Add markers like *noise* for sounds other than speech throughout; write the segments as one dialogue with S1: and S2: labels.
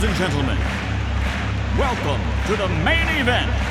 S1: Ladies and gentlemen, welcome to the main event.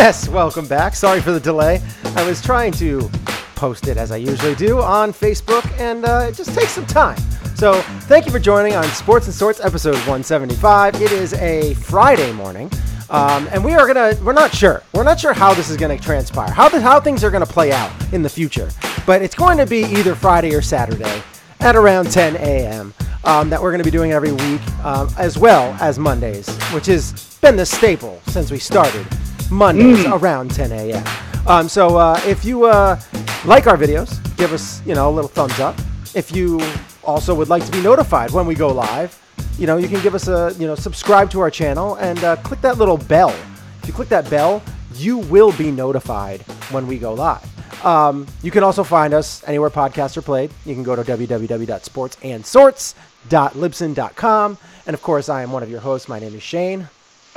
S2: Yes,
S3: welcome back. Sorry for the delay. I was trying to post it as I usually do on Facebook, and uh, it just takes some time. So, thank you for joining on Sports and Sorts episode 175. It is a Friday morning, um, and we are gonna. We're not sure. We're not sure how this is gonna transpire. How the, how things are gonna play out in the future. But it's going to be either Friday or Saturday at around 10 a.m. Um, that we're going to be doing every week, um, as well as Mondays, which has been the staple since we started. Mondays around 10 a.m. Um, so uh, if you uh, like our videos, give us you know a little thumbs up. If you also would like to be notified when we go live, you know you can give us a you know subscribe to our channel and uh, click that little bell. If you click that bell, you will be notified when we go live. Um, you can also find us anywhere podcasts are played. You can go to www.sportsandsorts.libsyn.com. And of course, I am one of your hosts. My name is Shane.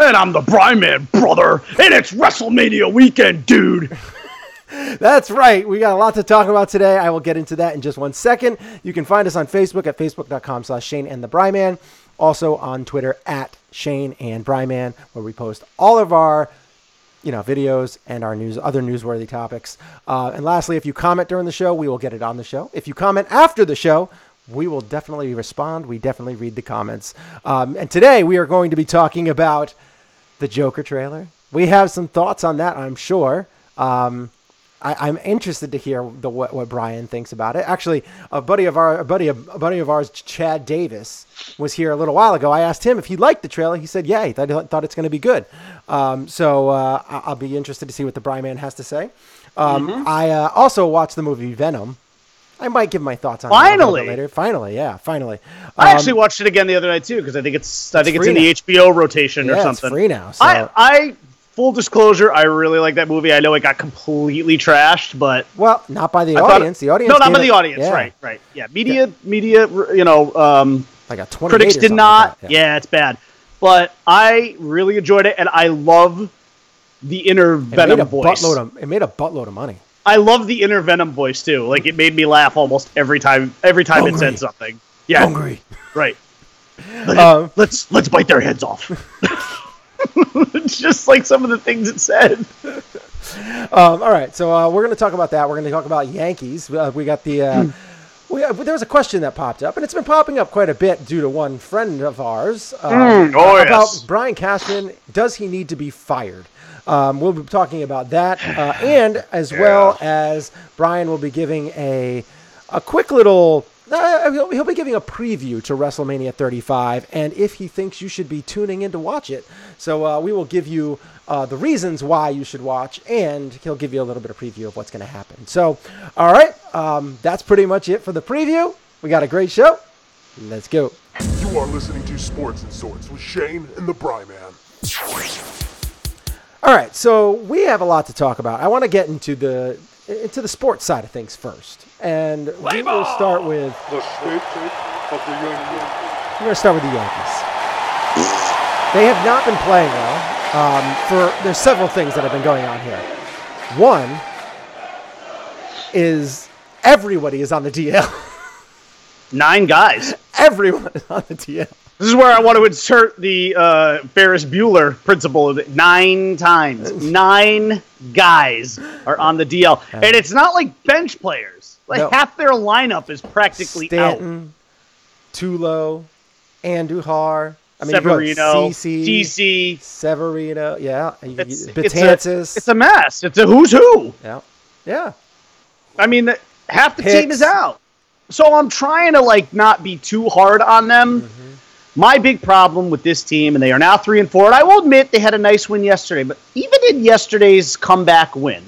S2: And I'm the Brian Man, brother. And it's WrestleMania weekend, dude. *laughs*
S3: That's right. We got a lot to talk about today. I will get into that in just one second. You can find us on Facebook at facebook.com slash Shane and the Bryman. Also on Twitter at Shane and Bryman, where we post all of our you know videos and our news other newsworthy topics. Uh, and lastly, if you comment during the show, we will get it on the show. If you comment after the show, we will definitely respond. We definitely read the comments. Um, and today we are going to be talking about the Joker trailer. We have some thoughts on that, I'm sure. Um, I, I'm interested to hear the what, what Brian thinks about it. Actually, a buddy of our a buddy a buddy of ours, Chad Davis, was here a little while ago. I asked him if he liked the trailer. He said, "Yeah, he thought, thought it's going to be good." Um, so uh, I'll be interested to see what the Brian man has to say. Um, I uh, also watched the movie Venom. I might give my thoughts on
S2: Finally!
S3: later. Finally, yeah, finally.
S2: I
S3: Um,
S2: actually watched it again the other night too because I think it's I think it's
S3: free
S2: in the HBO rotation or
S3: yeah, it's
S2: something.
S3: free now. So.
S2: I I full disclosure, I really like that movie. I know it got completely trashed, but
S3: well, not by the
S2: I
S3: audience. The audience.
S2: No, not by
S3: it-
S2: the audience.
S3: yeah,
S2: Right, right. Yeah, media, media. You know, um,
S3: Like a twenty.
S2: critics did not. yeah. it's bad. But I really enjoyed it, and I love the inner
S3: It made
S2: Venom
S3: a
S2: voice.
S3: buttload of. It made a buttload of money.
S2: I love the inner Venom voice too. Like it made me laugh almost every time. Every time it said something. Yeah,
S3: Hungry.
S2: right. *laughs*
S3: Um,
S2: Let's let's bite their heads off. it's *laughs* just like some of the things it said.
S3: Um, all right, so uh, we're going to talk about that. We're going to talk about Yankees. Uh, we got the. Uh, we, uh, there was a question that popped up, and it's been popping up quite a bit due to one friend of ours
S2: Mm, oh,
S3: about
S2: yes.
S3: Brian Cashman. Does he need to be fired? Um, we'll be talking about that, uh, *sighs* and as well as Brian will be giving a a quick little. Uh, he'll, he'll be giving a preview to WrestleMania 35, and if he thinks you should be tuning in to watch it. So uh, we will give you uh, the reasons why you should watch, and he'll give you a little bit of preview of what's going to happen. So, all right, um, that's pretty much it for the preview. We got a great show. Let's go.
S4: You are listening to Sports and Sorts with Shane and the Bry Man.
S3: All right, so we have a lot to talk about. I want to get into the into the sports side of things first, and we will start with
S4: The state of the young
S3: We're going to start with the Yankees. They have not been playing well. Um, for there's several things that have been going on here. One is everybody is on the DL.
S2: Nine guys. *laughs*
S3: Everyone is on the DL.
S5: This is where I want to insert the uh, Ferris Bueller principle of it. Nine times, *laughs* nine guys are on the DL, and it's not like bench players. Like
S3: No.
S5: half their lineup is practically out.
S3: Stanton, Tulo, Andujar. I mean,
S5: Severino,
S3: CC,
S5: DC.
S3: Severino. Yeah, you-
S5: It's,
S3: you-
S5: it's, a,
S3: Betances.
S5: it's a mess. It's a who's who.
S3: yeah, yeah.
S5: I mean, the, half the team
S3: Hicks.
S5: is out. So I'm trying to like not be too hard on them. My big problem with this team, and they are now three and four. And I will admit they had a nice win yesterday, but even in yesterday's comeback win,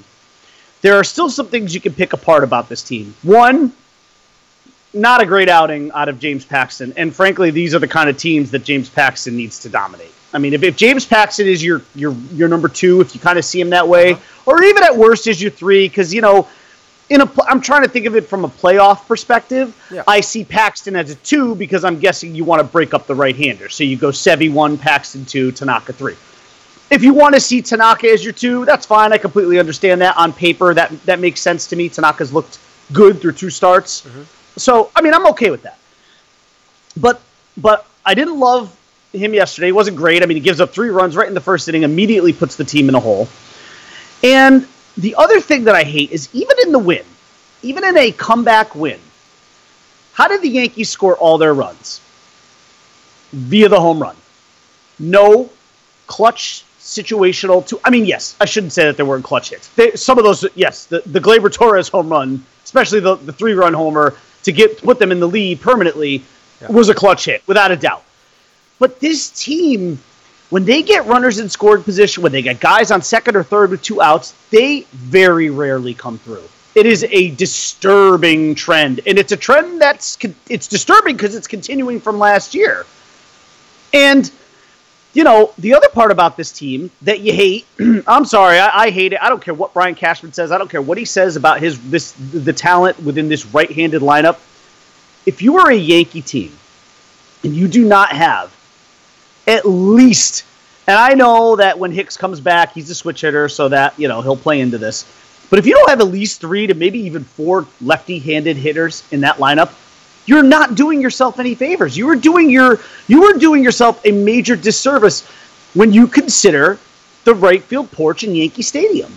S5: there are still some things you can pick apart about this team. One, not a great outing out of James Paxton, and frankly, these are the kind of teams that James Paxton needs to dominate. I mean, if, if James Paxton is your your your number two, if you kind of see him that way, uh-huh. or even at worst is your three, because you know in a I'm trying to think of it from a playoff perspective.
S3: Yeah.
S5: I see Paxton as a two because I'm guessing you want to break up the right hander. So you go Sevy one, Paxton two, Tanaka three. If you want to see Tanaka as your two, that's fine. I completely understand that. On paper, that that makes sense to me. Tanaka's looked good through two starts. Mm-hmm. So I mean, I'm okay with that. But but I didn't love him yesterday. He wasn't great. I mean, he gives up three runs right in the first inning, immediately puts the team in a hole. And the other thing that I hate is even in the win, even in a comeback win, how did the Yankees score all their runs? Via the home run. No clutch situational to I mean, yes, I shouldn't say that there weren't clutch hits. They, some of those yes, the, the Gleyber Torres home run, especially the, the three run homer to get put them in the lead permanently, was a clutch hit, without a doubt. But this team, when they get runners in scoring position, when they get guys on second or third with two outs, they very rarely come through. It is a disturbing trend, and it's a trend that's it's disturbing because it's continuing from last year. And you know the other part about this team that you hate, *clears throat* I'm sorry, I, I hate it. I don't care what Brian Cashman says. I don't care what he says about his this the talent within this right-handed lineup. If you are a Yankee team and you do not have at least. And I know that when Hicks comes back, he's a switch hitter, so that you know he'll play into this. But if you don't have at least three to maybe even four lefty-handed hitters in that lineup, you're not doing yourself any favors. You are doing your you are doing yourself a major disservice when you consider the right field porch in Yankee Stadium.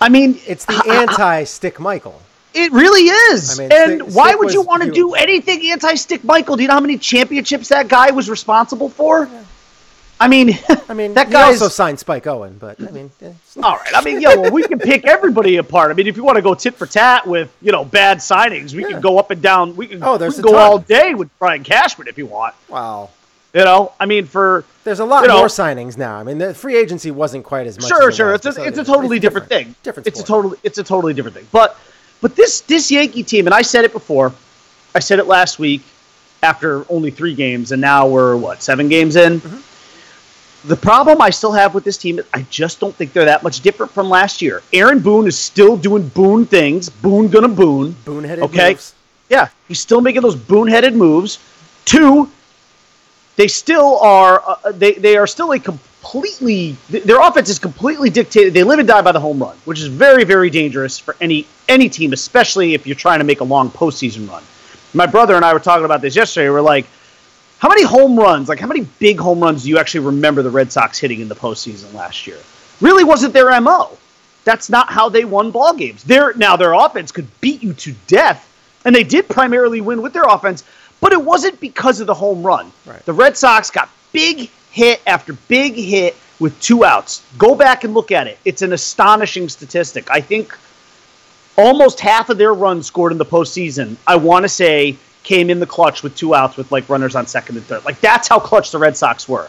S5: I mean,
S3: It's the anti-Stick Michael.
S5: It really is.
S3: I mean,
S5: and
S3: Stick-
S5: why
S3: Stick
S5: would you want to do anything anti-Stick Michael? Do you know how many championships that guy was responsible for? I mean, *laughs*
S3: I mean,
S5: that guy
S3: also signed Spike Owen, but I mean, *laughs*
S5: all right. I mean, yeah, well, we can pick everybody apart. I mean, if you want to go tit for tat with you know bad signings, we
S3: Yeah.
S5: can go up and down. We can,
S3: Oh,
S5: we
S3: there's
S5: can go
S3: ton.
S5: all day with Brian Cashman if you want.
S3: wow.
S5: You know, I mean, for
S3: There's a lot
S5: You know-
S3: more signings now. I mean, the free agency wasn't quite as much.
S5: sure,
S3: as
S5: sure, it's a, it's a totally different,
S3: different.
S5: thing.
S3: Different.
S5: It's a totally it's a totally different thing. But but this this Yankee team, and I said it before, I said it last week after only three games, and now we're what seven games in.
S3: Mm-hmm.
S5: The problem I still have with this team is I just don't think they're that much different from last year. Aaron Boone is still doing Boone things. Boone gonna Boone.
S3: Boone-headed
S5: Okay.
S3: moves.
S5: Yeah, he's still making those Boone-headed moves. Two, they still are uh, they they are still a completely their offense is completely dictated. They live and die by the home run, which is very very dangerous for any any team, especially if you're trying to make a long postseason run. My brother and I were talking about this yesterday. We're like, how many home runs, like how many big home runs do you actually remember the Red Sox hitting in the postseason last year? Really wasn't their mo. That's not how they won ball games. Their now their offense could beat you to death, and they did primarily win with their offense, but it wasn't because of the home run.
S3: Right.
S5: The Red Sox got big hit after big hit with two outs. Go back and look at it. It's an astonishing statistic. I think almost half of their runs scored in the postseason, I want to say, came in the clutch with two outs with like runners on second and third. Like that's how clutch the Red Sox were.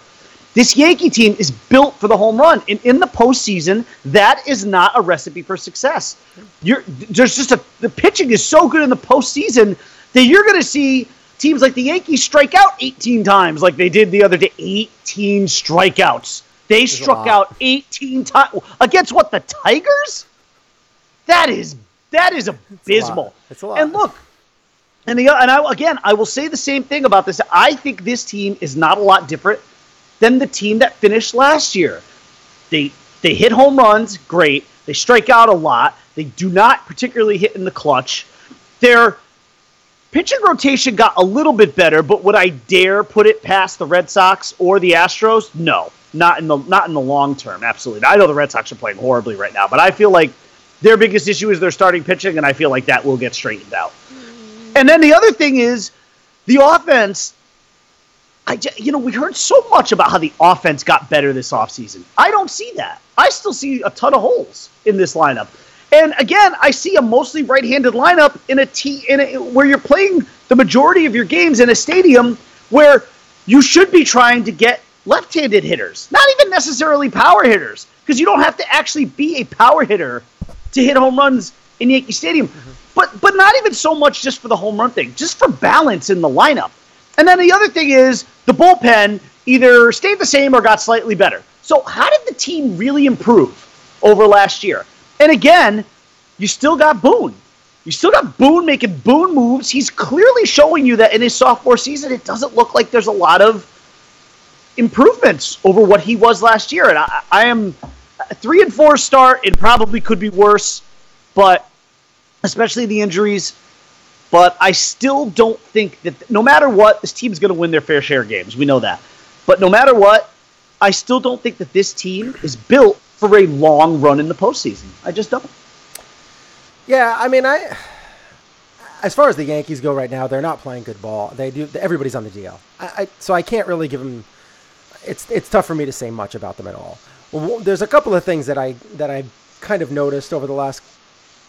S5: This Yankee team is built for the home run. And in the postseason, that is not a recipe for success. You're there's just a the pitching is so good in the postseason that you're gonna see teams like the Yankees strike out 18 times like they did the other day. 18 strikeouts. They struck out 18 times against what the Tigers? That is that is abysmal.
S3: It's a lot.
S5: And look, and the and I again, I will say the same thing about this. I think this team is not a lot different than the team that finished last year. They they hit home runs, great. They strike out a lot. They do not particularly hit in the clutch. They're pitching rotation got a little bit better, but would I dare put it past the Red Sox or the Astros? No, not in the not in the long term. Absolutely. I know the Red Sox are playing horribly right now, but I feel like their biggest issue is their starting pitching, and I feel like that will get straightened out. Mm-hmm. And then the other thing is the offense. I, you know, we heard so much about how the offense got better this offseason. I don't see that. I still see a ton of holes in this lineup. And again, I see a mostly right-handed lineup in a t in a, where you're playing the majority of your games in a stadium where you should be trying to get left-handed hitters, not even necessarily power hitters, because you don't have to actually be a power hitter to hit home runs in Yankee Stadium. Mm-hmm. But but not even so much just for the home run thing, just for balance in the lineup. And then the other thing is the bullpen either stayed the same or got slightly better. So how did the team really improve over last year? And again, you still got Boone. You still got Boone making Boone moves. He's clearly showing you that in his sophomore season, it doesn't look like there's a lot of improvements over what he was last year. And I, I am three and four start. It probably could be worse, but especially the injuries. But I still don't think that no matter what, this team's going to win their fair share of games. We know that. But no matter what, I still don't think that this team is built for a long run in the postseason. I just don't.
S3: Yeah, I mean, I as far as the Yankees go right now, they're not playing good ball. They do. Everybody's on the DL. I, I so I can't really give them. It's it's tough for me to say much about them at all. Well, there's a couple of things that I that I kind of noticed over the last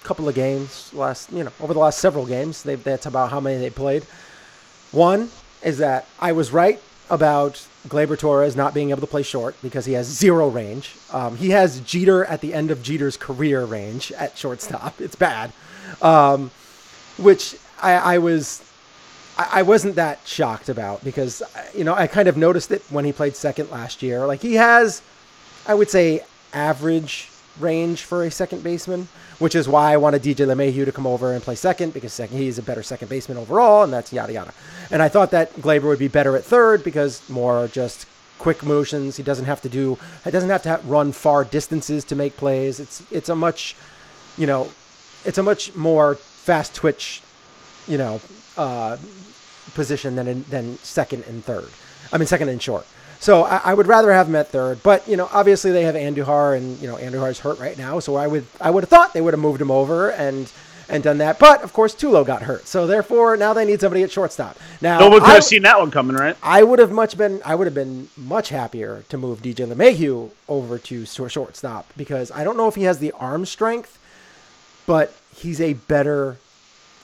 S3: couple of games, last you know over the last several games. They, that's about how many they played. One is that I was right about Gleyber Torres not being able to play short because he has zero range. Um, he has Jeter at the end of Jeter's career range at shortstop. It's bad, um, which I, I was. I I wasn't that shocked about because you know I kind of noticed it when he played second last year. Like he has, I would say, average range for a second baseman, which is why I wanted DJ LeMahieu to come over and play second because second, he's a better second baseman overall, and that's yada yada. And I thought that Gleyber would be better at third because more just quick motions. He doesn't have to do. He doesn't have to run far distances to make plays. It's it's a much, you know, it's a much more fast twitch, you know, uh, position than in, than second and third. I mean second and short. So I, I would rather have him at third, but you know, obviously they have Andujar, and you know, Andujar's hurt right now. So I would I would have thought they would have moved him over and and done that. But of course, Tulo got hurt, so therefore now they need somebody at shortstop. Now
S5: No one could
S3: I-
S5: have seen that one coming, right?
S3: I would have much been I would have been much happier to move DJ LeMahieu over to shortstop because I don't know if he has the arm strength, but he's a better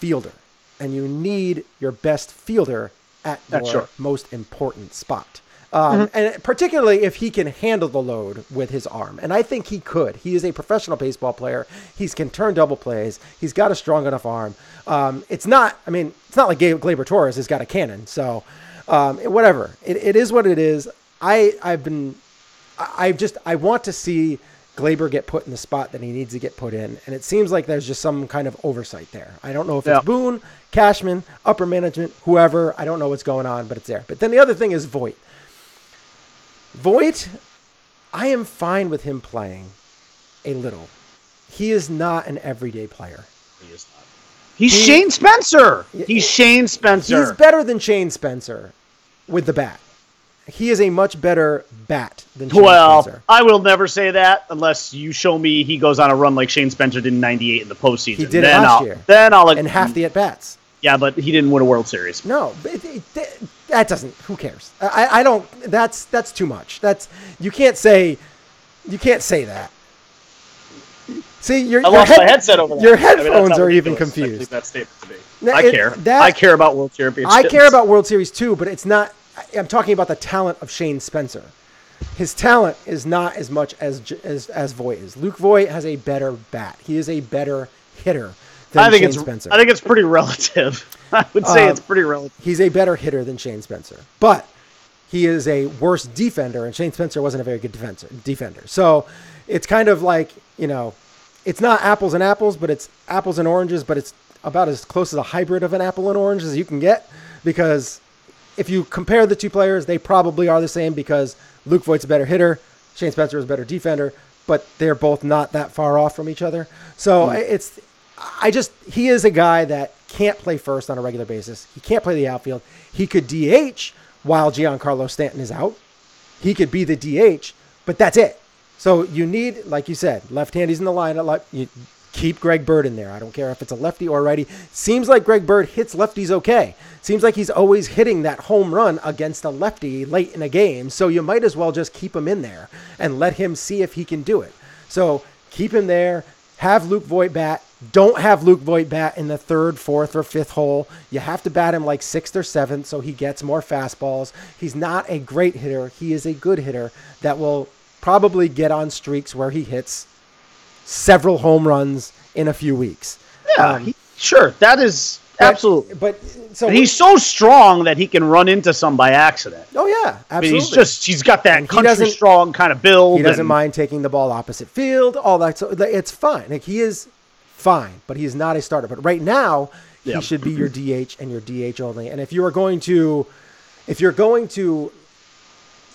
S3: fielder, and you need your best fielder at
S5: That's
S3: your
S5: sure.
S3: most important spot. Um, And particularly if he can handle the load with his arm. And I think he could. He is a professional baseball player. He can turn double plays. He's got a strong enough arm. Um, it's not, I mean, it's not like Gabe Gleyber Torres has got a cannon. So um, whatever. It, it is what it is. I, I've been, I I just, I want to see Gleyber get put in the spot that he needs to get put in. And it seems like there's just some kind of oversight there. I don't know if
S5: Yeah.
S3: it's Boone, Cashman, upper management, whoever. I don't know what's going on, but it's there. But then the other thing is Voit. Voit, I am fine with him playing a little. He is not an everyday player. He is not.
S5: He's
S3: He-
S5: Shane Spencer. He's Shane Spencer.
S3: He's better than Shane Spencer with the bat. He is a much better bat than Shane
S5: well,
S3: Spencer.
S5: I will never say that unless you show me he goes on a run like Shane Spencer did in '98 in the postseason.
S3: He did it
S5: then
S3: last
S5: I'll,
S3: year.
S5: Then I'll
S3: And half the at bats.
S5: yeah, but he didn't win a World Series.
S3: No, it, it, that- that doesn't. Who cares? I, I don't. That's that's too much. That's you can't say. You can't say that. See, your,
S5: I
S3: your,
S5: lost
S3: head-
S5: my headset over that.
S3: your
S5: I mean,
S3: headphones are even confused.
S5: that statement to be.
S3: No,
S5: I
S3: it-
S5: care.
S3: that-
S5: I care about World Championships.
S3: I care about World Series too, but it's not. I'm talking about the talent of Shane Spencer. His talent is not as much as as as Voit is. Luke Voit has a better bat. He is a better hitter than
S5: I think
S3: Shane
S5: it's.
S3: Spencer.
S5: I think it's pretty relative. *laughs* I would say
S3: Um,
S5: it's pretty relative.
S3: He's a better hitter than Shane Spencer, but he is a worse defender, and Shane Spencer wasn't a very good defender. Defender, so it's kind of like you know, it's not apples and apples, but it's apples and oranges, but it's about as close as a hybrid of an apple and orange as you can get, because if you compare the two players, they probably are the same because Luke Voit's a better hitter, Shane Spencer is a better defender, but they're both not that far off from each other. So it's, I just, he is a guy that can't play first on a regular basis. He can't play the outfield. He could DH while Giancarlo Stanton is out. He could be the DH, but that's it. So you need, like you said, left-handies in the lineup. You keep Greg Bird in there. I don't care if it's a lefty or a righty. Seems like Greg Bird hits lefties okay. Seems like he's always hitting that home run against a lefty late in a game. So you might as well just keep him in there and let him see if he can do it. So keep him there. Have Luke Voit bat. Don't have Luke Voit bat in the third, fourth, or fifth hole. You have to bat him like sixth or seventh so he gets more fastballs. He's not a great hitter. He is a good hitter that will probably get on streaks where he hits several home runs in a few weeks.
S5: Yeah,
S3: Um,
S5: he- sure. That is
S3: but-
S5: absolutely.
S3: But so
S5: And he's so strong that he can run into some by accident.
S3: oh yeah,
S5: I mean,
S3: absolutely.
S5: he's just he's got that
S3: And
S5: country strong kind of build.
S3: he doesn't
S5: and-
S3: mind taking the ball opposite field, all that. So it's fine. Like he is fine, but he is not a starter. But right now, he should be your DH and your DH only. And if you are going to, if you're going to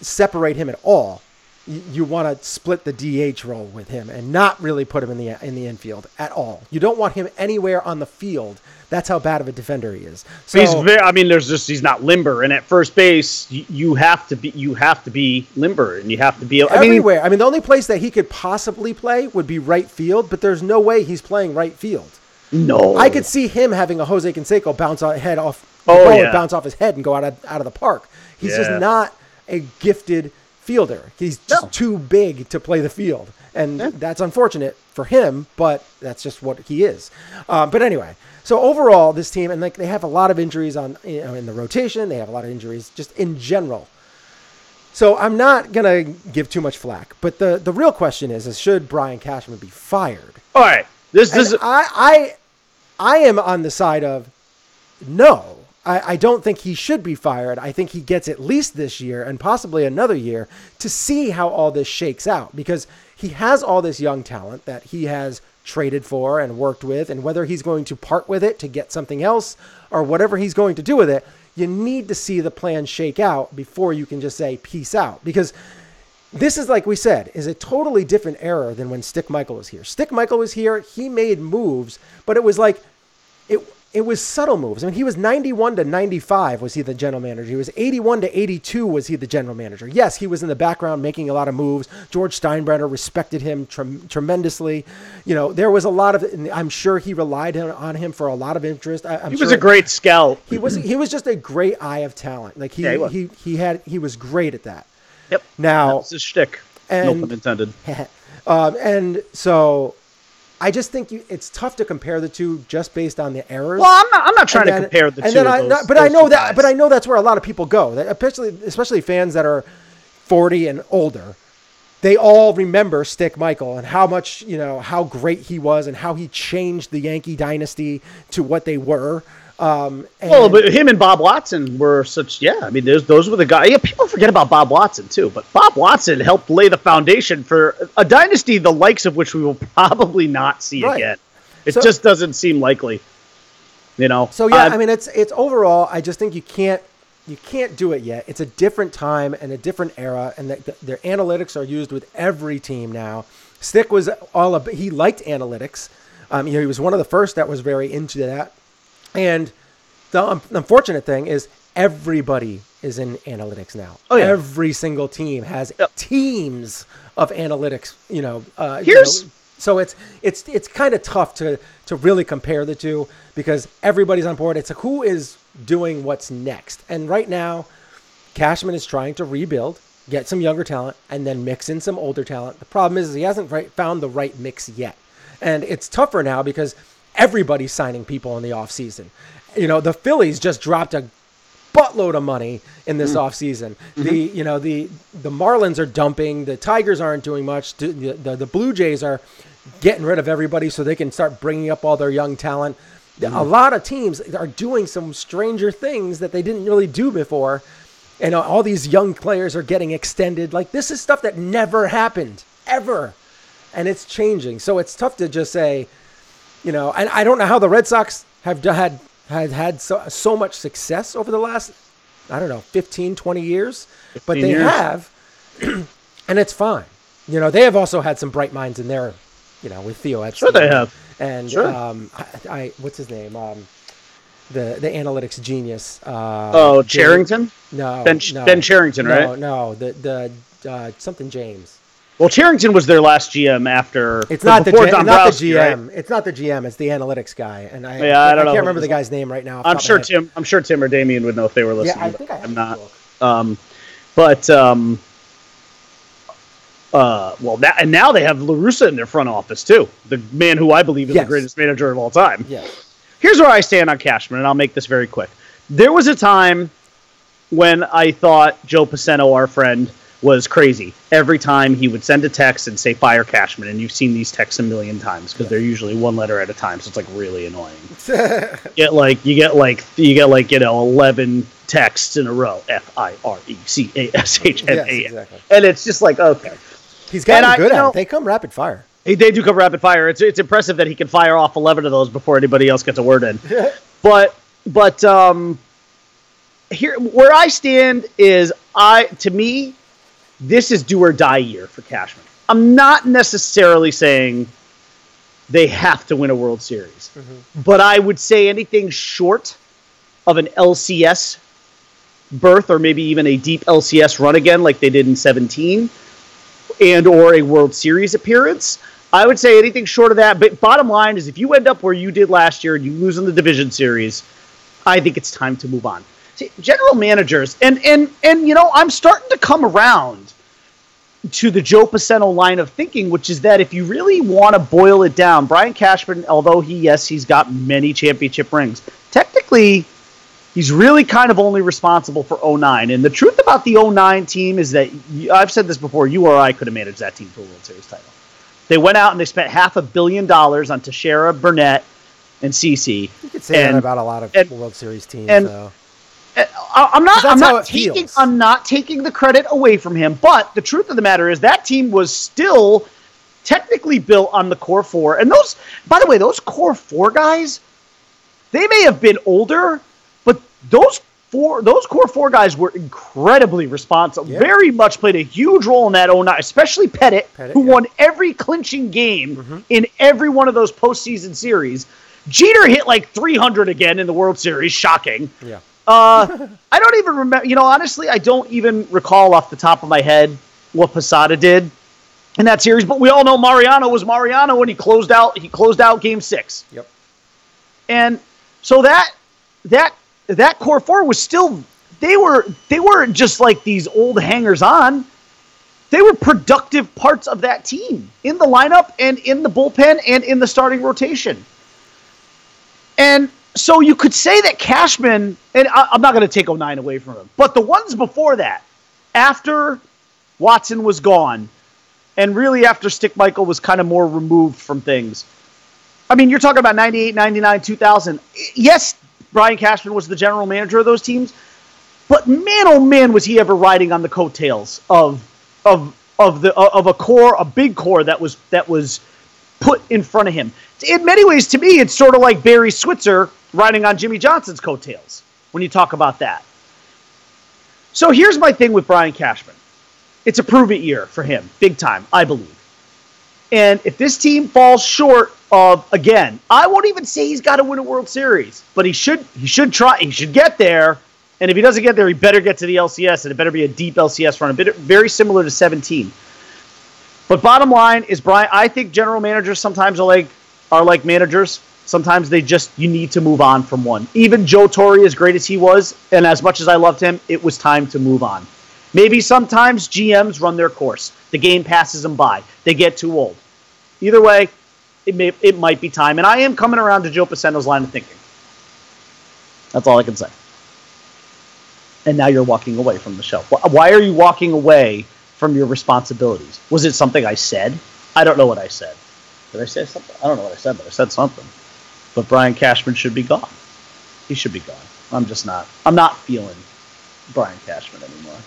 S3: separate him at all, you, you want to split the DH role with him and not really put him in the in the infield at all. You don't want him anywhere on the field. That's how bad of a defender he is. So
S5: he's very. I mean, there's just he's not limber, and at first base, you, you have to be you have to be limber, and you have to be. I mean,
S3: everywhere. I mean, the only place that he could possibly play would be right field, but there's no way he's playing right field.
S5: no,
S3: I could see him having a Jose Canseco bounce out head off.
S5: Oh, yeah.
S3: bounce off his head and go out of, out of the park. He's
S5: Yeah.
S3: just not a gifted fielder. He's just
S5: No.
S3: too big to play the field, and that's unfortunate for him. But that's just what he is. Um, but anyway, so overall, this team and like they have a lot of injuries on you know, in the rotation. They have a lot of injuries just in general. So I'm not gonna give too much flack, but the the real question is: is should Brian Cashman be fired?
S5: all right. This this
S3: And I, I, I am on the side of no. I, I don't think he should be fired. I think he gets at least this year and possibly another year to see how all this shakes out because he has all this young talent that he has traded for and worked with, and whether he's going to part with it to get something else or whatever he's going to do with it, you need to see the plan shake out before you can just say peace out because this is like we said is a totally different era than when Stick Michael was here. Stick Michael was here, he made moves, but it was like it it was subtle moves. I mean, he was 91 to 95 was he the general manager. He was 81 to 82 was he the general manager. Yes, he was in the background making a lot of moves. George Steinbrenner respected him trem- tremendously. You know, there was a lot of I'm sure he relied on- him for a lot of interest. I,
S5: he
S3: sure
S5: was a great scout.
S3: he was he was just a great eye of talent. Like he
S5: Yeah, he was.
S3: he, he had he was great at that.
S5: Yep.
S3: Now
S5: That's his shtick. no pun intended. *laughs*
S3: um, and so I just think you, it's tough to compare the two just based on the errors.
S5: Well, I'm not. I'm not trying
S3: And
S5: to compare the
S3: and
S5: two.
S3: then I, not- but I know that.
S5: guys.
S3: But I know that's where a lot of people go. That- Especially, especially fans that are forty and older. They all remember Stick Michael and how much you know how great he was and how he changed the Yankee dynasty to what they were. Um, and
S5: Well, but him and Bob Watson were such. Yeah, I mean, there's those were the guys. Yeah, people forget about Bob Watson too, but Bob Watson helped lay the foundation for a dynasty the likes of which we will *laughs* probably not see
S3: Right.
S5: again. It
S3: So-
S5: just doesn't seem likely. You know.
S3: So yeah,
S5: Uh,
S3: I mean, it's it's overall. I just think you can't you can't do it yet. It's a different time and a different era, and the, the, their analytics are used with every team now. Stick was all about. He liked analytics. Um, you know, he was one of the first that was very into that. And the um, unfortunate thing is everybody is in analytics now.
S5: Oh, yeah.
S3: Every single team has
S5: Yep.
S3: teams of analytics. You know, uh, you
S5: Here's-
S3: know, so it's it's it's kind of tough to to really compare the two because everybody's on board. It's like who is doing what's next. And right now, Cashman is trying to rebuild, get some younger talent, and then mix in some older talent. The problem is he hasn't right, found the right mix yet. And it's tougher now because everybody's signing people in the offseason. You know, the Phillies just dropped a buttload of money in this hmm. offseason. Mm-hmm. The you know the the Marlins are dumping, the Tigers aren't doing much. The, the the Blue Jays are getting rid of everybody so they can start bringing up all their young talent. A mm-hmm. lot of teams are doing some stranger things that they didn't really do before. And all these young players are getting extended. Like this is stuff that never happened ever. And it's changing. So it's tough to just say, you know, and I don't know how the Red Sox have had had had so, so much success over the last I don't know 15 20 years but they
S5: years.
S3: have *clears throat* and it's fine you know they have also had some bright minds in there you know with Theo Epstein
S5: Sure they have.
S3: and
S5: Sure.
S3: um I, I what's his name um the the analytics genius. Uh,
S5: Oh,
S3: James-
S5: Cherington.
S3: No,
S5: Ben-
S3: no.
S5: Ben Cherington,
S3: no. No, the the uh, something James.
S5: Well, Cherington was their last GM after.
S3: It's not the G- not the
S5: Dombrowski, right?
S3: GM. It's not the GM. It's the analytics guy. And I
S5: Yeah, I don't know
S3: can't remember the guy's name right now.
S5: I'm sure
S3: of my head.
S5: Tim. I'm sure Tim or Damien would know if they were listening.
S3: Yeah, I think I to
S5: not. Um, but um, uh, well, that, and now they have La Russa in their front office too. The man who I believe is
S3: Yes.
S5: the greatest manager of all time.
S3: Yeah.
S5: Here's where I stand on Cashman, and I'll make this very quick. There was a time when I thought Joe Paceno, our friend, was crazy. Every time he would send a text and say "fire Cashman," and you've seen these texts a million times because they're usually one letter at a time, so it's like really annoying. *laughs* get like you get like you get like you know eleven texts in a row: F I R E C A S H N A N, and it's just like okay.
S3: He's gotten
S5: And I-
S3: good
S5: you
S3: at
S5: know-
S3: it. They come rapid fire.
S5: Hey, They do come rapid fire. It's it's impressive that he can fire off eleven of those before anybody else gets a word in. *laughs* but but um, here where I stand is I to me, this is do or die year for Cashman. I'm not necessarily saying they have to win a World Series, mm-hmm. but I would say anything short of an LCS berth or maybe even a deep LCS run again, like they did in 17 and or a World Series appearance. I would say anything short of that. But bottom line is, if you end up where you did last year and you lose in the division series, I think it's time to move on. See, general managers, and and and you know, I'm starting to come around to the Joe Paceno line of thinking, which is that if you really want to boil it down, Brian Cashman, although he yes, he's got many championship rings, technically he's really kind of only responsible for 09. And the truth about the 09 team is that I've said this before, you or I could have managed that team to a World Series title. They went out and they spent half a billion dollars on Teixeira, Burnett, and CC.
S3: You could say
S5: And-
S3: that about a lot of
S5: and-
S3: World Series teams,
S5: and-
S3: though.
S5: I- I'm not. I'm not taking.
S3: feels.
S5: I'm not taking the credit away from him. But the truth of the matter is that team was still technically built on the core four. And those, by the way, those core four guys, they may have been older, but those four, those core four guys were incredibly responsible.
S3: Yeah.
S5: Very much played a huge role in that 09, especially Pettitte,
S3: Pettitte,
S5: who
S3: yeah. Mm-hmm.
S5: won every clinching game in every one of those postseason series. Jeter hit like 300 again in the World Series. Shocking.
S3: Yeah.
S5: Uh, I don't even remember. You know, honestly, I don't even recall off the top of my head what Posada did in that series. But we all know Mariano was Mariano when he closed out. He closed out Game Six,
S3: Yep.
S5: and so that that that core four was still. They were they weren't just like these old hangers on. They were productive parts of that team in the lineup and in the bullpen and in the starting rotation. And so you could say that Cashman, and I, I'm not going to take 09 away from him, but the ones before that, after Watson was gone, and really after Stick Michael was kind of more removed from things. I mean, you're talking about 98, 99, 2000. Yes, Brian Cashman was the general manager of those teams, but man, oh man, was he ever riding on the coattails of of of the of a core, a big core that was that was put in front of him. In many ways, to me, it's sort of like Barry Switzer riding on Jimmy Johnson's coattails when you talk about that. So here's my thing with Brian Cashman. It's a prove it year for him, big time, I believe. And if this team falls short of again, I won't even say he's got to win a World Series, but he should he should try he should get there. And if he doesn't get there, he better get to the LCS, and it better be a deep LCS run, a bit very similar to 17. But bottom line is Brian. I think general managers sometimes are like are like managers. Sometimes they just you need to move on from one. Even Joe Torre, as great as he was, and as much as I loved him, it was time to move on. Maybe sometimes GMs run their course. The game passes them by. They get too old. Either way, it may it might be time. And I am coming around to Joe Paceno's line of thinking. That's all I can say. And now you're walking away from the show. Why are you walking away from your responsibilities? Was it something I said? I don't know what I said. Did I say something? I don't know what I said, but I said something. But Brian Cashman should be gone. He should be gone. I'm just not. I'm not feeling Brian Cashman anymore.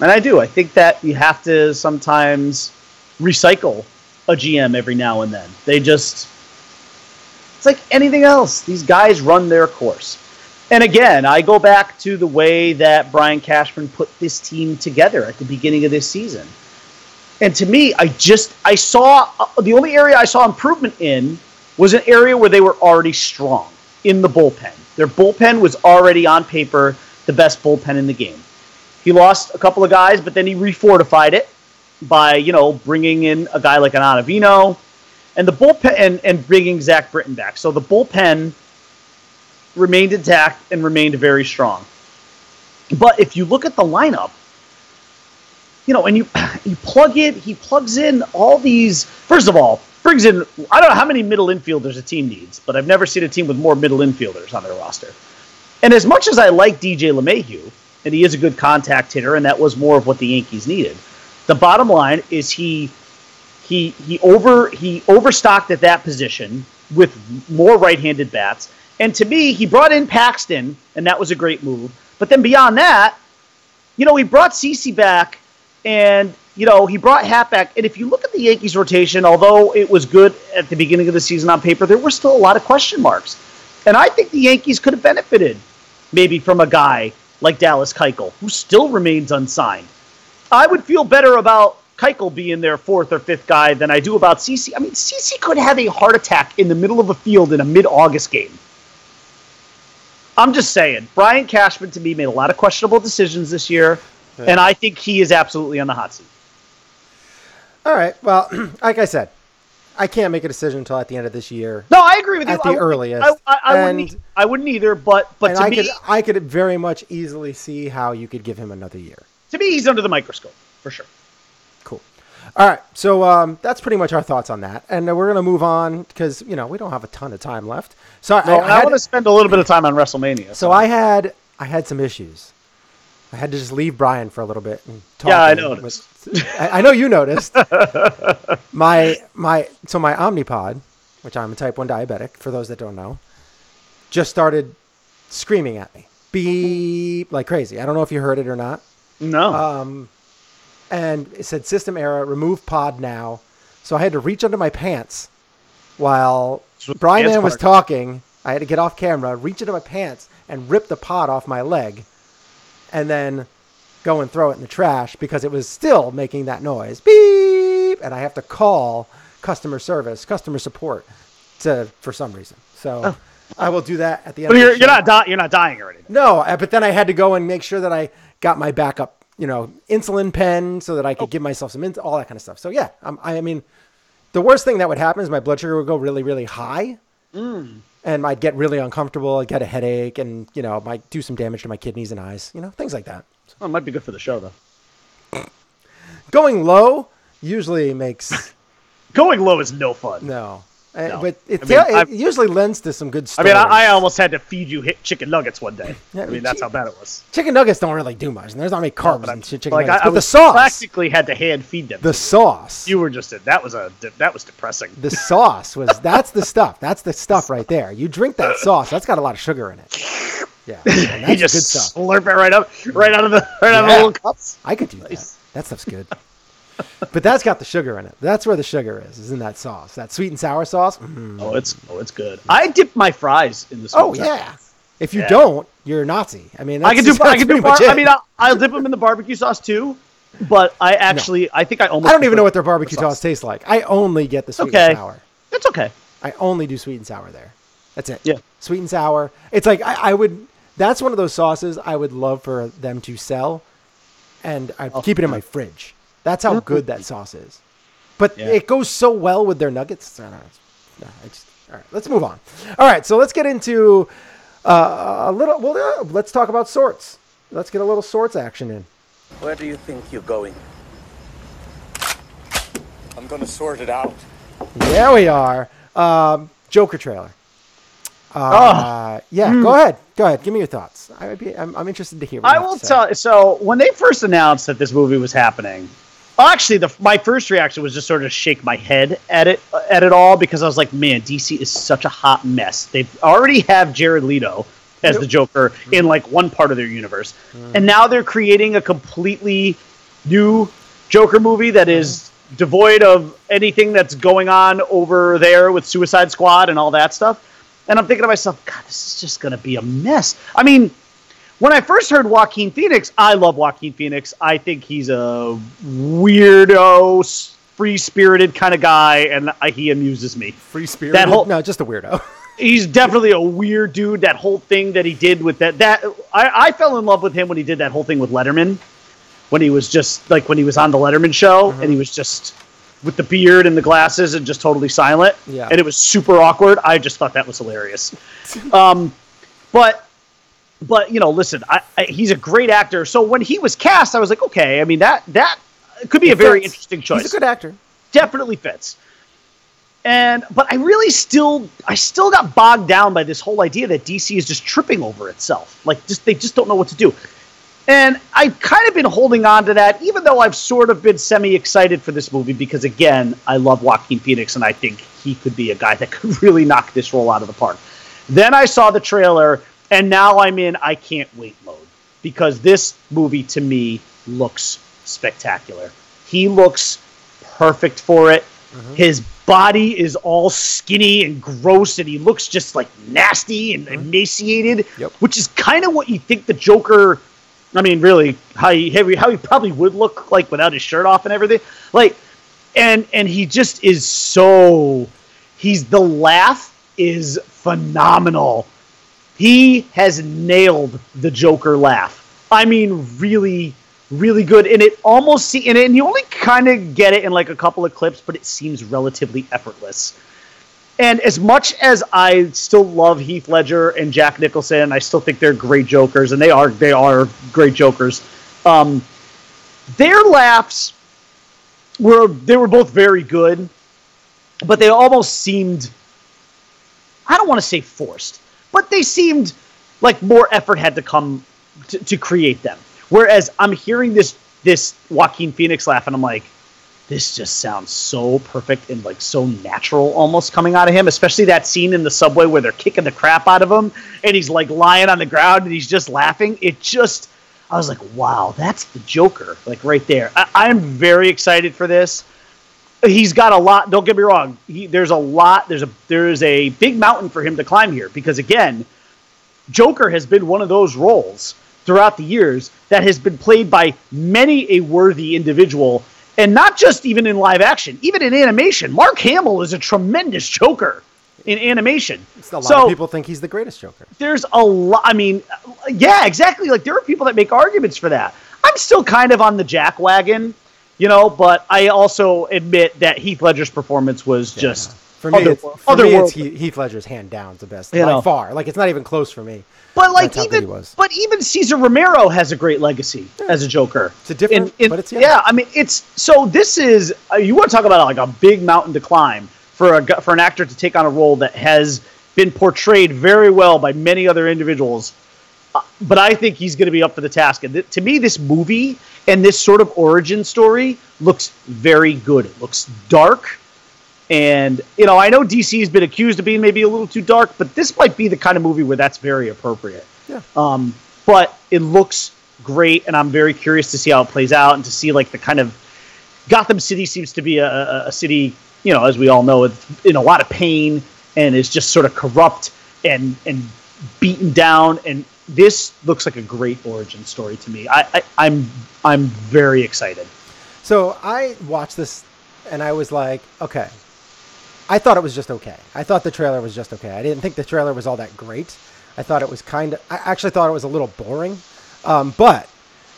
S5: And I do. I think that you have to sometimes recycle a GM every now and then. They just. It's like anything else. These guys run their course. And again, I go back to the way that Brian Cashman put this team together at the beginning of this season. And to me, I just I saw uh, the only area I saw improvement in was an area where they were already strong in the bullpen. Their bullpen was already on paper the best bullpen in the game. He lost a couple of guys, but then he refortified it by you know bringing in a guy like an Ottavino, and the bullpen and, and bringing Zach Britton back. So the bullpen remained intact and remained very strong. But if you look at the lineup, you know, and you *clears throat* you plug in, he plugs in all these. First of all, brings in I don't know how many middle infielders a team needs, but I've never seen a team with more middle infielders on their roster. And as much as I like DJ LeMahieu, and he is a good contact hitter, and that was more of what the Yankees needed. The bottom line is he he he over he overstocked at that position with more right-handed bats. And to me, he brought in Paxton, and that was a great move. But then beyond that, you know, he brought CC back, and you know he brought Happ back. And if you look at the Yankees rotation, although it was good at the beginning of the season on paper, there were still a lot of question marks. And I think the Yankees could have benefited maybe from a guy like Dallas Keuchel, who still remains unsigned. I would feel better about Keuchel being their fourth or fifth guy than I do about CC. I mean, CC could have a heart attack in the middle of a field in a mid-August game. I'm just saying, Brian Cashman to me made a lot of questionable decisions this year, yeah. and I think he is absolutely on the hot seat.
S3: All right. Well, *clears throat* like I said, I can't make a decision until at the end of this year.
S5: No, I agree with you.
S3: At the
S5: I,
S3: earliest,
S5: I, I, I wouldn't. I wouldn't either. But but to
S3: I
S5: me,
S3: could I could very much easily see how you could give him another year.
S5: To me, he's under the microscope for sure.
S3: Cool. All right, so um, that's pretty much our thoughts on that, and we're gonna move on because you know we don't have a ton of time left. So
S5: no, I, I, I want to spend a little bit of time on WrestleMania.
S3: So, so I had I had some issues. I had to just leave Brian for a little bit and talk.
S5: Yeah, I noticed.
S3: With, I, I, know you noticed. *laughs* my my so my Omnipod, which I'm a type one diabetic, for those that don't know, just started screaming at me, beep like crazy. I don't know if you heard it or not.
S5: No.
S3: Um, and it said system error, remove pod now. So I had to reach under my pants while Brian was talking. I had to get off camera, reach into my pants, and rip the pod off my leg and then go and throw it in the trash because it was still making that noise. Beep! And I have to call customer service, customer support to for some reason. So oh. I will do that at the end.
S5: But you're, you're not di- you're not dying or anything.
S3: No, but then I had to go and make sure that I got my backup, you know, insulin pen so that I could oh. give myself some ins- all that kind of stuff. So yeah, I'm, I mean, the worst thing that would happen is my blood sugar would go really really high.
S5: Mm
S3: and I'd get really uncomfortable. I'd get a headache, and you know, might do some damage to my kidneys and eyes. You know, things like that.
S5: Well, it might be good for the show, though.
S3: Going low usually makes. *laughs*
S5: Going low is no fun.
S3: No, uh, no. but it, I mean, it usually lends to some good stories.
S5: I mean, I, I, almost had to feed you chicken nuggets one day. Yeah, I mean, that's how bad it was.
S3: Chicken nuggets don't really do much, and there's not many carbs in chicken
S5: like,
S3: nuggets.
S5: I, but the sauce, practically had to hand feed them.
S3: The sauce.
S5: You were just that was a that was depressing.
S3: The sauce was that's the stuff. That's the stuff right there. You drink that sauce. That's got a lot of sugar in it. Yeah, *laughs* that's
S5: you just
S3: good stuff.
S5: slurp it right up, right out of the right yeah. out of the little cups.
S3: I could do that. That stuff's good *laughs* but that's got the sugar in it. That's where the sugar is, is in that sauce. That sweet and sour sauce.
S5: Mm. Oh, it's oh, it's good. I dip my fries in the.
S3: Oh yeah. If you yeah. don't, you're a Nazi. I mean,
S5: I can do. *laughs* I can do. Bar- I mean, I'll, I'll, dip them in the barbecue sauce too. But I actually, no. I think I almost.
S3: I don't even know what their barbecue sauce. sauce. tastes like. I only get the sweet
S5: okay.
S3: and sour.
S5: It's okay.
S3: I only do sweet and sour there. That's it.
S5: Yeah.
S3: Sweet and sour. It's like I, I would. That's one of those sauces I would love for them to sell, and I oh. keep it in my fridge. That's how good that sauce is. But yeah. it goes so well with their nuggets. I just, all right, let's move on. All right, so let's get into uh, a little. Well, uh, let's talk about sorts. Let's get a little sorts action in.
S6: Where do you think you're going? I'm going to sort it out.
S3: There we are. Um, Joker trailer. Uh, oh. Yeah, mm. go ahead. Go ahead. Give me your thoughts. I would be. I'm, I'm interested to hear.
S5: I will tell. So when they first announced that this movie was happening, well, actually, the, my first reaction was just sort of shake my head at it at it all because I was like, man, DC is such a hot mess. They already have Jared Leto as the Joker in like one part of their universe, and now they're creating a completely new Joker movie that is devoid of anything that's going on over there with Suicide Squad and all that stuff. And I'm thinking to myself, God, this is just going to be a mess. I mean, when I first heard Joaquin Phoenix, I love Joaquin Phoenix. I think he's a weirdo, free spirited kind of guy, and he amuses me.
S3: Free spirited? That whole, no, just a weirdo. *laughs*
S5: he's definitely a weird dude. That whole thing that he did with that that I, I fell in love with him when he did that whole thing with Letterman, when he was just like when he was on the Letterman show
S3: Mm-hmm.
S5: and he was just with the beard and the glasses and just totally silent.
S3: Yeah.
S5: and it was super awkward. I just thought that was hilarious. *laughs* um, but but you know, listen, I, I, he's a great actor. So when he was cast, I was like, okay. I mean that that could be a very
S3: Fits.
S5: interesting choice
S3: He's a good actor.
S5: definitely fits. And but I really still I still got bogged down by this whole idea that DC is just tripping over itself. Like just they just don't know what to do. And I've kind of been holding on to that, even though I've sort of been semi excited for this movie because again, I love Joaquin Phoenix and I think he could be a guy that could *laughs* really knock this role out of the park. Then I saw the trailer and now I'm in I can't wait mode because this movie to me looks spectacular. He looks perfect for it. Mm-hmm. His body is all skinny and gross, and he looks just like nasty and mm-hmm. emaciated,
S3: Yep.
S5: which is kind of what you think the Joker. I mean, really, how he- how he probably would look like without his shirt off and everything. Like, and and he just is so. He's the laugh is phenomenal. He has nailed the Joker laugh. I mean, really, really good. And it almost see and, and you only kind of get it in like a couple of clips, but it seems relatively effortless. And as much as I still love Heath Ledger and Jack Nicholson, I still think they're great Jokers, and they are they are great Jokers. Um, their laughs were they were both very good, but they almost seemed I don't want to say forced, but they seemed like more effort had to come to, to create them. Whereas I'm hearing this this Joaquin Phoenix laugh, and I'm like, this just sounds so perfect and like so natural almost coming out of him, especially that scene in the subway where they're kicking the crap out of him and he's like lying on the ground and he's just laughing. It just, I was like, wow, that's the Joker, like right there. I, I'm very excited for this. He's got a lot. Don't get me wrong. He, there's a lot. There's a there's a big mountain for him to climb here because again, Joker has been one of those roles throughout the years that has been played by many a worthy individual, and not just even in live action, even in animation. Mark Hamill is a tremendous Joker in animation.
S3: A lot
S5: so
S3: of people think he's the greatest Joker.
S5: there's a lot. I mean, yeah, exactly. Like there are people that make arguments for that. I'm still kind of on the Jack wagon, you know, but I also admit that Heath Ledger's performance was just
S3: For me,
S5: other-
S3: it's, for me, it's. Heath, Ledger's hand down the best
S5: You
S3: by
S5: know.
S3: far. Like it's not even close for me.
S5: But like
S3: That's how good he
S5: even,
S3: was.
S5: but even Cesar Romero has a great legacy as a Joker.
S3: It's a different- but it's- yeah.
S5: yeah. I mean, it's so this is uh, you want to talk about like a big mountain to climb for a for an actor to take on a role that has been portrayed very well by many other individuals. Uh, but I think he's going to be up for the task. And th- to me, this movie and this sort of origin story looks very good. It looks dark. And, you know, I know DC has been accused of being maybe a little too dark, but this might be the kind of movie where that's very appropriate.
S3: Yeah.
S5: Um, but it looks great, and I'm very curious to see how it plays out and to see, like, the kind of. Gotham City seems to be a, a, a city, you know, as we all know, it's in a lot of pain and is just sort of corrupt and and beaten down. And this looks like a great origin story to me. I, I I'm I'm very excited.
S3: So I watched this and I was like, okay. I thought it was just okay. I thought the trailer was just okay. I didn't think the trailer was all that great. I thought it was kind of. I actually thought it was a little boring. Um, but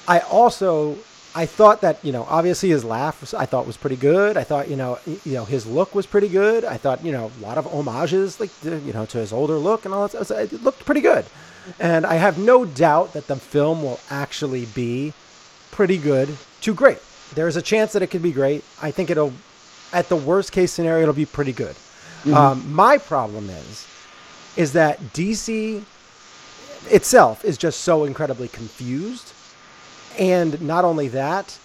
S3: I also I thought that you know obviously his laugh was, I thought was pretty good. I thought you know you know his look was pretty good. I thought you know a lot of homages like you know to his older look and all that. It looked pretty good. And I have no doubt that the film will actually be pretty good to great. There's a chance that it could be great. I think it'll, at the worst case scenario, it'll be pretty good. Um, my problem is, is that DC itself is just so incredibly confused. And not only that,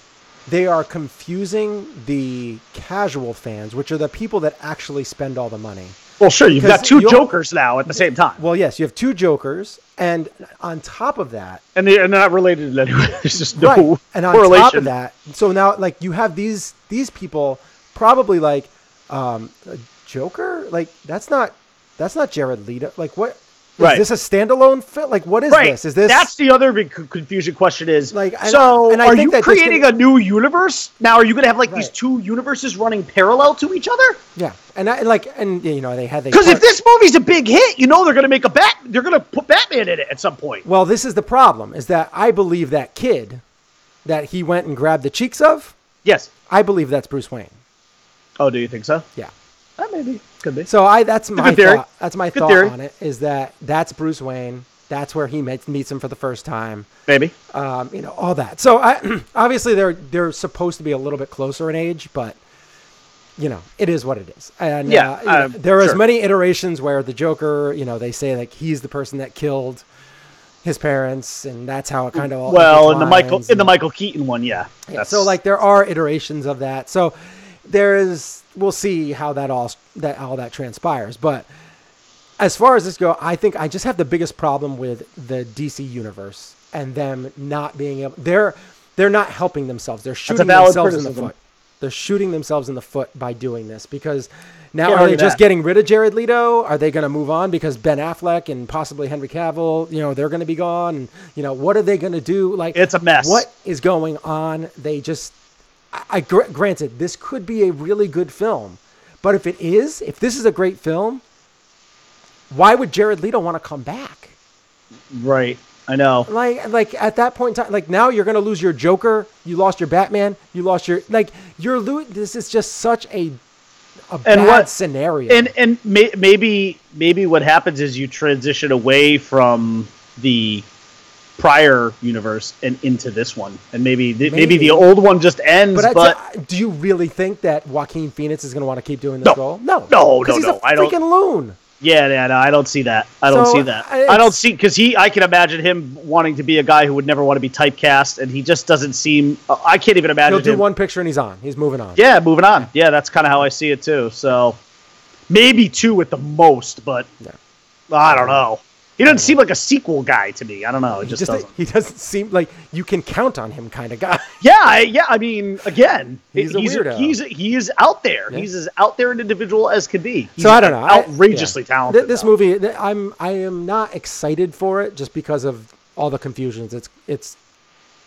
S3: they are confusing the casual fans, which are the people that actually spend all the money.
S5: Well, sure, you've got two Jokers now at the same time,
S3: Well, yes, you have two Jokers, and on top of that,
S5: and they're not related in any way. *laughs* There's just no
S3: right. And on
S5: correlation.
S3: top of that, so now like you have these these people probably like um, a Joker, like that's not that's not Jared Leto. Like what?
S5: Right.
S3: this a standalone fit? Like, what is
S5: right.
S3: this? Is this
S5: That's the other big confusion question is
S3: Like,
S5: so
S3: and I
S5: are
S3: think
S5: you creating a new universe? Now are you going to have like these two universes running parallel to each other?
S3: yeah? And I like, and you know, they had they
S5: Because if this movie's a big hit, you know they're going to make a bat. They're going to put Batman in it at some point.
S3: Well, this is the problem: is that I believe that kid that he went and grabbed the cheeks of.
S5: Yes.
S3: I believe that's Bruce Wayne.
S5: Oh, do you think so?
S3: Yeah.
S5: Uh, maybe could be.
S3: So I that's my thought, that's my
S5: Good
S3: thought
S5: theory.
S3: on it. Is that that's Bruce Wayne. That's where he meets, meets him for the first time.
S5: Maybe.
S3: Um, you know all that. So I *clears throat* obviously they're they're supposed to be a little bit closer in age, but you know it is what it is. And
S5: Yeah,
S3: uh,
S5: um,
S3: there are as many iterations where the Joker, you know, they say like he's the person that killed his parents, and that's how it kind of all
S5: Well, in the Michael in the Michael Keaton one, yeah.
S3: Yeah, so like there are iterations of that. So there is we'll see how that all that all that transpires. But as far as this go, I think I just have the biggest problem with the DC universe and them not being able they're they're not helping themselves. They're shooting themselves in the foot. They're shooting themselves in the foot by doing this because now
S5: Can't
S3: are they just
S5: that.
S3: getting rid of Jared Leto? Are they going to move on because Ben Affleck and possibly Henry Cavill, you know, they're going to be gone? And you know, what are they going to do? Like,
S5: It's a mess.
S3: What is going on? They just, I, I gr- granted, this could be a really good film, but if it is, if this is a great film, why would Jared Leto want to come back?
S5: right. I know.
S3: Like, like at that point in time, like now you're gonna lose your Joker, you lost your Batman, you lost your like you're lo- This is just such a a bad
S5: what-
S3: scenario.
S5: And and may, maybe maybe what happens is you transition away from the prior universe and into this one, and maybe the, maybe.
S3: Maybe.
S5: the old one just ends.
S3: But,
S5: But,
S3: I- do you really think that Joaquin Phoenix is going to want to keep doing this
S5: No.
S3: role? No,
S5: No, no,
S3: he's
S5: no,
S3: a
S5: I don't-
S3: freaking loon.
S5: yeah, yeah, no, I don't see that. I don't
S3: So,
S5: see that.
S3: I-
S5: don't see because he. I can imagine him wanting to be a guy who would never want to be typecast, and he just doesn't seem. uh, I can't even imagine
S3: He'll do
S5: him.
S3: one picture and he's on. He's moving on.
S5: Yeah, moving on. Yeah, that's kind of how I see it too. So maybe two at the most, but I don't know. He doesn't seem like a sequel guy to me. I don't know. It
S3: He
S5: just,
S3: just
S5: doesn't.
S3: he doesn't seem like you can count on him kind of guy. *laughs*
S5: Yeah, I, yeah. I mean, again,
S3: He's a
S5: he's
S3: weirdo.
S5: he's he is out there.
S3: Yeah.
S5: He's as out there an individual as could be. He's
S3: so I don't know. I-
S5: Outrageously
S3: yeah.
S5: talented.
S3: Th- This
S5: though.
S3: movie, th- I'm I am not excited for it just because of all the confusions it's it's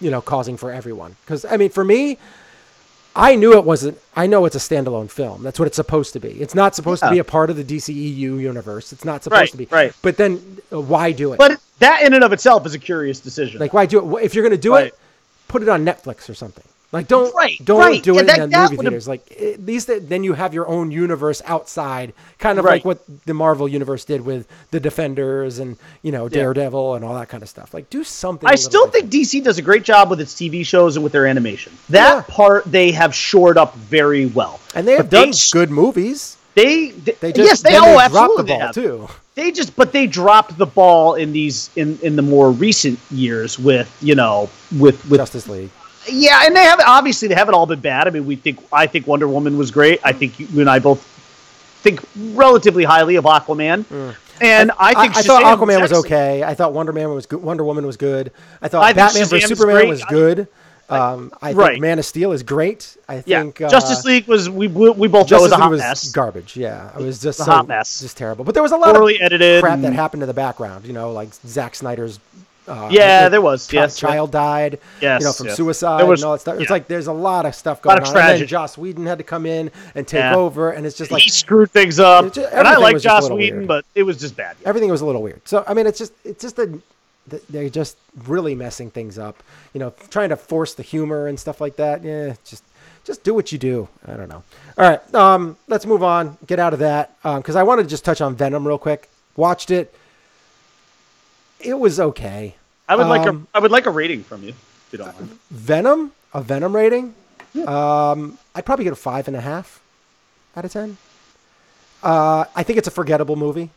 S3: you know causing for everyone. Because I mean, for me, I knew it wasn't. I know it's a standalone film. That's what it's supposed to be. It's not supposed to be a part of the DCEU universe. It's not supposed
S5: Right,
S3: to be.
S5: right.
S3: But then uh, why do it?
S5: But that in and of itself is a curious decision.
S3: like why do it? If you're gonna do
S5: Right.
S3: it, put it on Netflix or something. Like don't
S5: Right,
S3: don't
S5: right.
S3: do
S5: Yeah,
S3: it
S5: that-
S3: in the movie
S5: would've-
S3: theaters. Like eh, at least that, then you have your own universe outside, kind of
S5: Right.
S3: like what the Marvel universe did with the Defenders and you know Daredevil and all that kind of stuff. Like do something.
S5: I still think DC does a great job with its TV shows and with their animation. That
S3: Yeah.
S5: part they have shored up very well.
S3: and they have
S5: But
S3: done
S5: s-
S3: good movies.
S5: They, they,
S3: They just
S5: yes, they
S3: then
S5: oh
S3: they
S5: absolutely
S3: the
S5: they
S3: ball too.
S5: They just but they dropped the ball in these in in the more recent years with you know with with
S3: Justice League.
S5: Yeah, and they have obviously they haven't all been bad. I mean, we think I think Wonder Woman was great. I think you and I both think relatively highly of Aquaman, and I
S3: I,
S5: think
S3: I thought Aquaman was
S5: excellent.
S3: okay. I thought Wonder Man was good. Wonder Woman was good. I thought
S5: I
S3: Batman vs Superman
S5: great.
S3: was
S5: I-
S3: good. Um, I
S5: Right.
S3: think Man of Steel is great. I
S5: Yeah,
S3: think uh,
S5: Justice League was we we both know
S3: Justice
S5: was a hot
S3: was
S5: mess.
S3: garbage. Yeah, it was just
S5: a
S3: so,
S5: hot mess.
S3: just terrible. But there was a lot
S5: Poorly
S3: of
S5: edited
S3: crap that happened in the background. You know, like Zack Snyder's. Uh,
S5: Yeah, there was, yes,
S3: child died.
S5: Yes,
S3: you know, from
S5: yes.
S3: suicide
S5: There was-
S3: and all that stuff. It's
S5: yeah.
S3: like there's a lot of stuff
S5: lot
S3: going
S5: of
S3: on. And then
S5: tragedy.
S3: Joss Whedon had to come in and take
S5: Yeah.
S3: over, and it's just like
S5: he screwed things up,
S3: It ju-
S5: and I like
S3: just
S5: Joss Whedon,
S3: weird.
S5: but it was just bad.
S3: everything was a little weird. So I mean, it's just it's just a th- they're just really messing things up. You know, trying to force the humor and stuff like that. Yeah, just just do what you do. I don't know. All right, um, let's move on. Get out of that because I wanted to just touch on Venom real quick. Watched it. It was okay.
S5: I would like a
S3: Um,
S5: would like a rating from you, if you don't mind.
S3: Venom, a Venom rating. Um, I'd probably get a five and a half out of ten. Uh, I think it's a forgettable movie.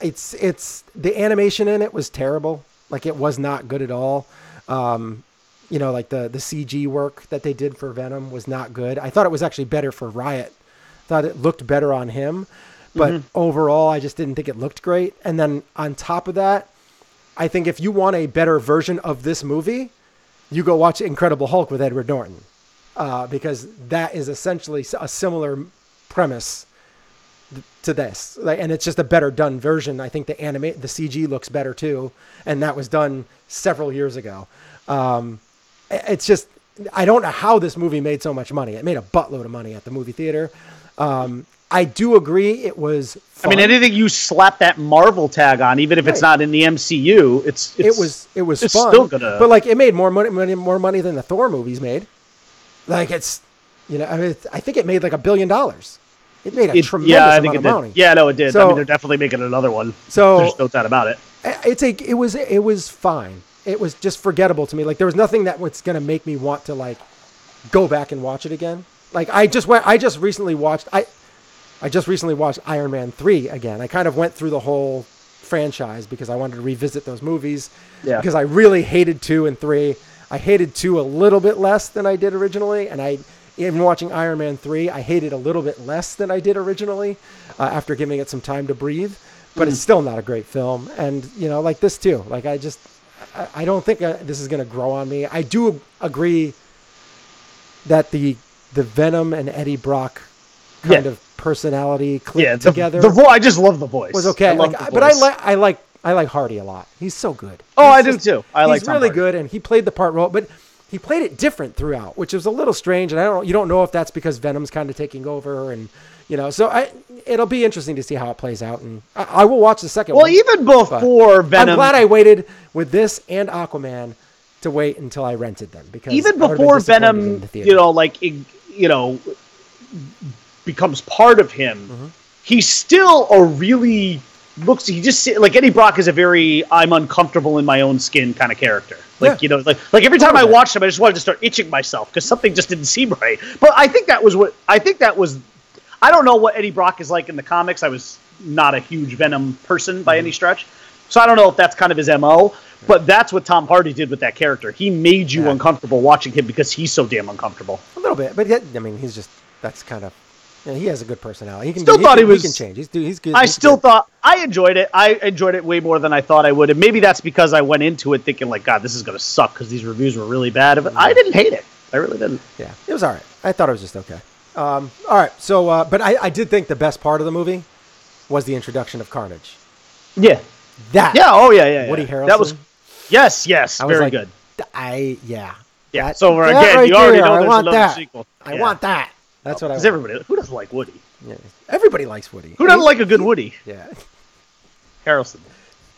S3: It's it's the animation in it was terrible. Like it was not good at all. Um, you know, like the the CG work that they did for Venom was not good. I thought it was actually better for Riot. Thought it looked better on him, but overall, I just didn't think it looked great. And then on top of that, I think if you want a better version of this movie, you go watch Incredible Hulk with Edward Norton, uh, because that is essentially a similar premise to this, like, and it's just a better done version. I think the animate the CG looks better too, and that was done several years ago. Um, it's just I don't know how this movie made so much money. It made a buttload of money at the movie theater. Um, I do agree it was.
S5: I mean, anything you slap that Marvel tag on, even if it's not in the MCU, it's, it's
S3: it was it was
S5: it's
S3: fun,
S5: still gonna.
S3: but like it made more money, money more money than the Thor movies made. Like it's, you know, I mean, I think it made like a billion dollars. It made a
S5: it-
S3: tremendous
S5: yeah, I
S3: amount
S5: think it
S3: of
S5: did.
S3: money.
S5: Yeah, no, it did. I mean, they're definitely making another one.
S3: So-
S5: there's no doubt about it.
S3: it's a it was it was fine. It was just forgettable to me. Like there was nothing that was gonna make me want to like go back and watch it again. Like I just went. I just recently watched. I I just recently watched Iron Man three again. I kind of went through the whole franchise because I wanted to revisit those movies.
S5: Yeah.
S3: Because I really hated two and three. I hated two a little bit less than I did originally, and I even watching Iron Man three, I hated a little bit less than I did originally uh, after giving it some time to breathe. But it's still not a great film, and you know, like this too. Like I just, I, I don't think uh, this is going to grow on me. I do agree that the the Venom and Eddie Brock kind
S5: Yeah.
S3: of personality clicked
S5: Yeah, the,
S3: together
S5: the vo- I just love the voice.
S3: was okay.
S5: I
S3: Like,
S5: the
S3: but I like I like I like Hardy a lot. He's so good.
S5: Oh,
S3: He's
S5: I do too. I like
S3: he's really
S5: Hardy.
S3: good, and he played the part well, but he played it different throughout, which was a little strange. And I don't you don't know if that's because Venom's kind of taking over, and you know, so I it'll be interesting to see how it plays out, and I, I will watch the second
S5: Well,
S3: one.
S5: even before Venom,
S3: I'm glad I waited with this and Aquaman to wait until I rented them because
S5: even
S3: I
S5: before Venom,
S3: the
S5: you know, like you know, becomes part of him,
S3: Mm-hmm.
S5: he's still a really looks. He just like Eddie Brock is a very I'm uncomfortable in my own skin kind of character. Like
S3: Yeah.
S5: you know, like like every time I watched him, I just wanted to start itching myself because something just didn't seem right. But I think that was what I think that was. I don't know what Eddie Brock is like in the comics. I was not a huge Venom person by
S3: Mm-hmm.
S5: any stretch. So I don't know if that's kind of his MO, but that's what Tom Hardy did with that character. He made you
S3: Yeah.
S5: uncomfortable watching him because he's so damn uncomfortable.
S3: a little bit, but I mean, he's just that's kind of. Yeah, he has a good personality. He can
S5: Still
S3: he
S5: thought
S3: can,
S5: he was-
S3: can change. He's he's good.
S5: I
S3: he's
S5: still
S3: good.
S5: thought I enjoyed it. I enjoyed it way more than I thought I would, and maybe that's because I went into it thinking like, God, this is gonna suck because these reviews were really bad. But I didn't hate it. I really didn't.
S3: Yeah, it was all right. I thought it was just okay. Um, all right, so uh, but I, I did think the best part of the movie was the introduction of Carnage.
S5: Yeah.
S3: That
S5: Yeah. Oh yeah. Yeah. yeah.
S3: Woody Harrelson.
S5: That was yes. Yes.
S3: I
S5: very
S3: like,
S5: good.
S3: I yeah.
S5: Yeah.
S3: That-
S5: so again,
S3: right
S5: you already
S3: there,
S5: know
S3: I
S5: there's
S3: want
S5: another
S3: that.
S5: sequel.
S3: I
S5: Yeah.
S3: want that. That's what I
S5: Because
S3: want.
S5: everybody, who doesn't like Woody?
S3: Yeah. Everybody likes Woody.
S5: Who doesn't like a good Woody?
S3: Yeah.
S5: Harrelson.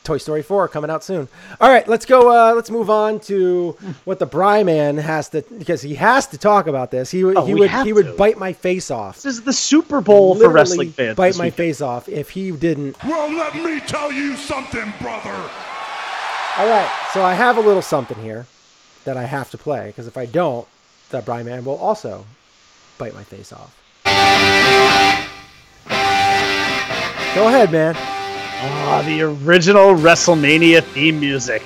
S3: Toy Story 4 coming out soon. All right, let's go. Uh, let's move on to what the Bry Man has to because he has to talk about this. He would
S5: Oh,
S3: he would
S5: have
S3: he would bite my face off.
S5: This is the Super Bowl for wrestling fans.
S3: Bite my
S5: weekend.
S3: face off if he didn't
S4: Well, let me tell you something, brother.
S3: All right, so I have a little something here that I have to play because if I don't, that Brian Man will also bite my face off. Go ahead, man.
S5: Ah, the original WrestleMania theme music.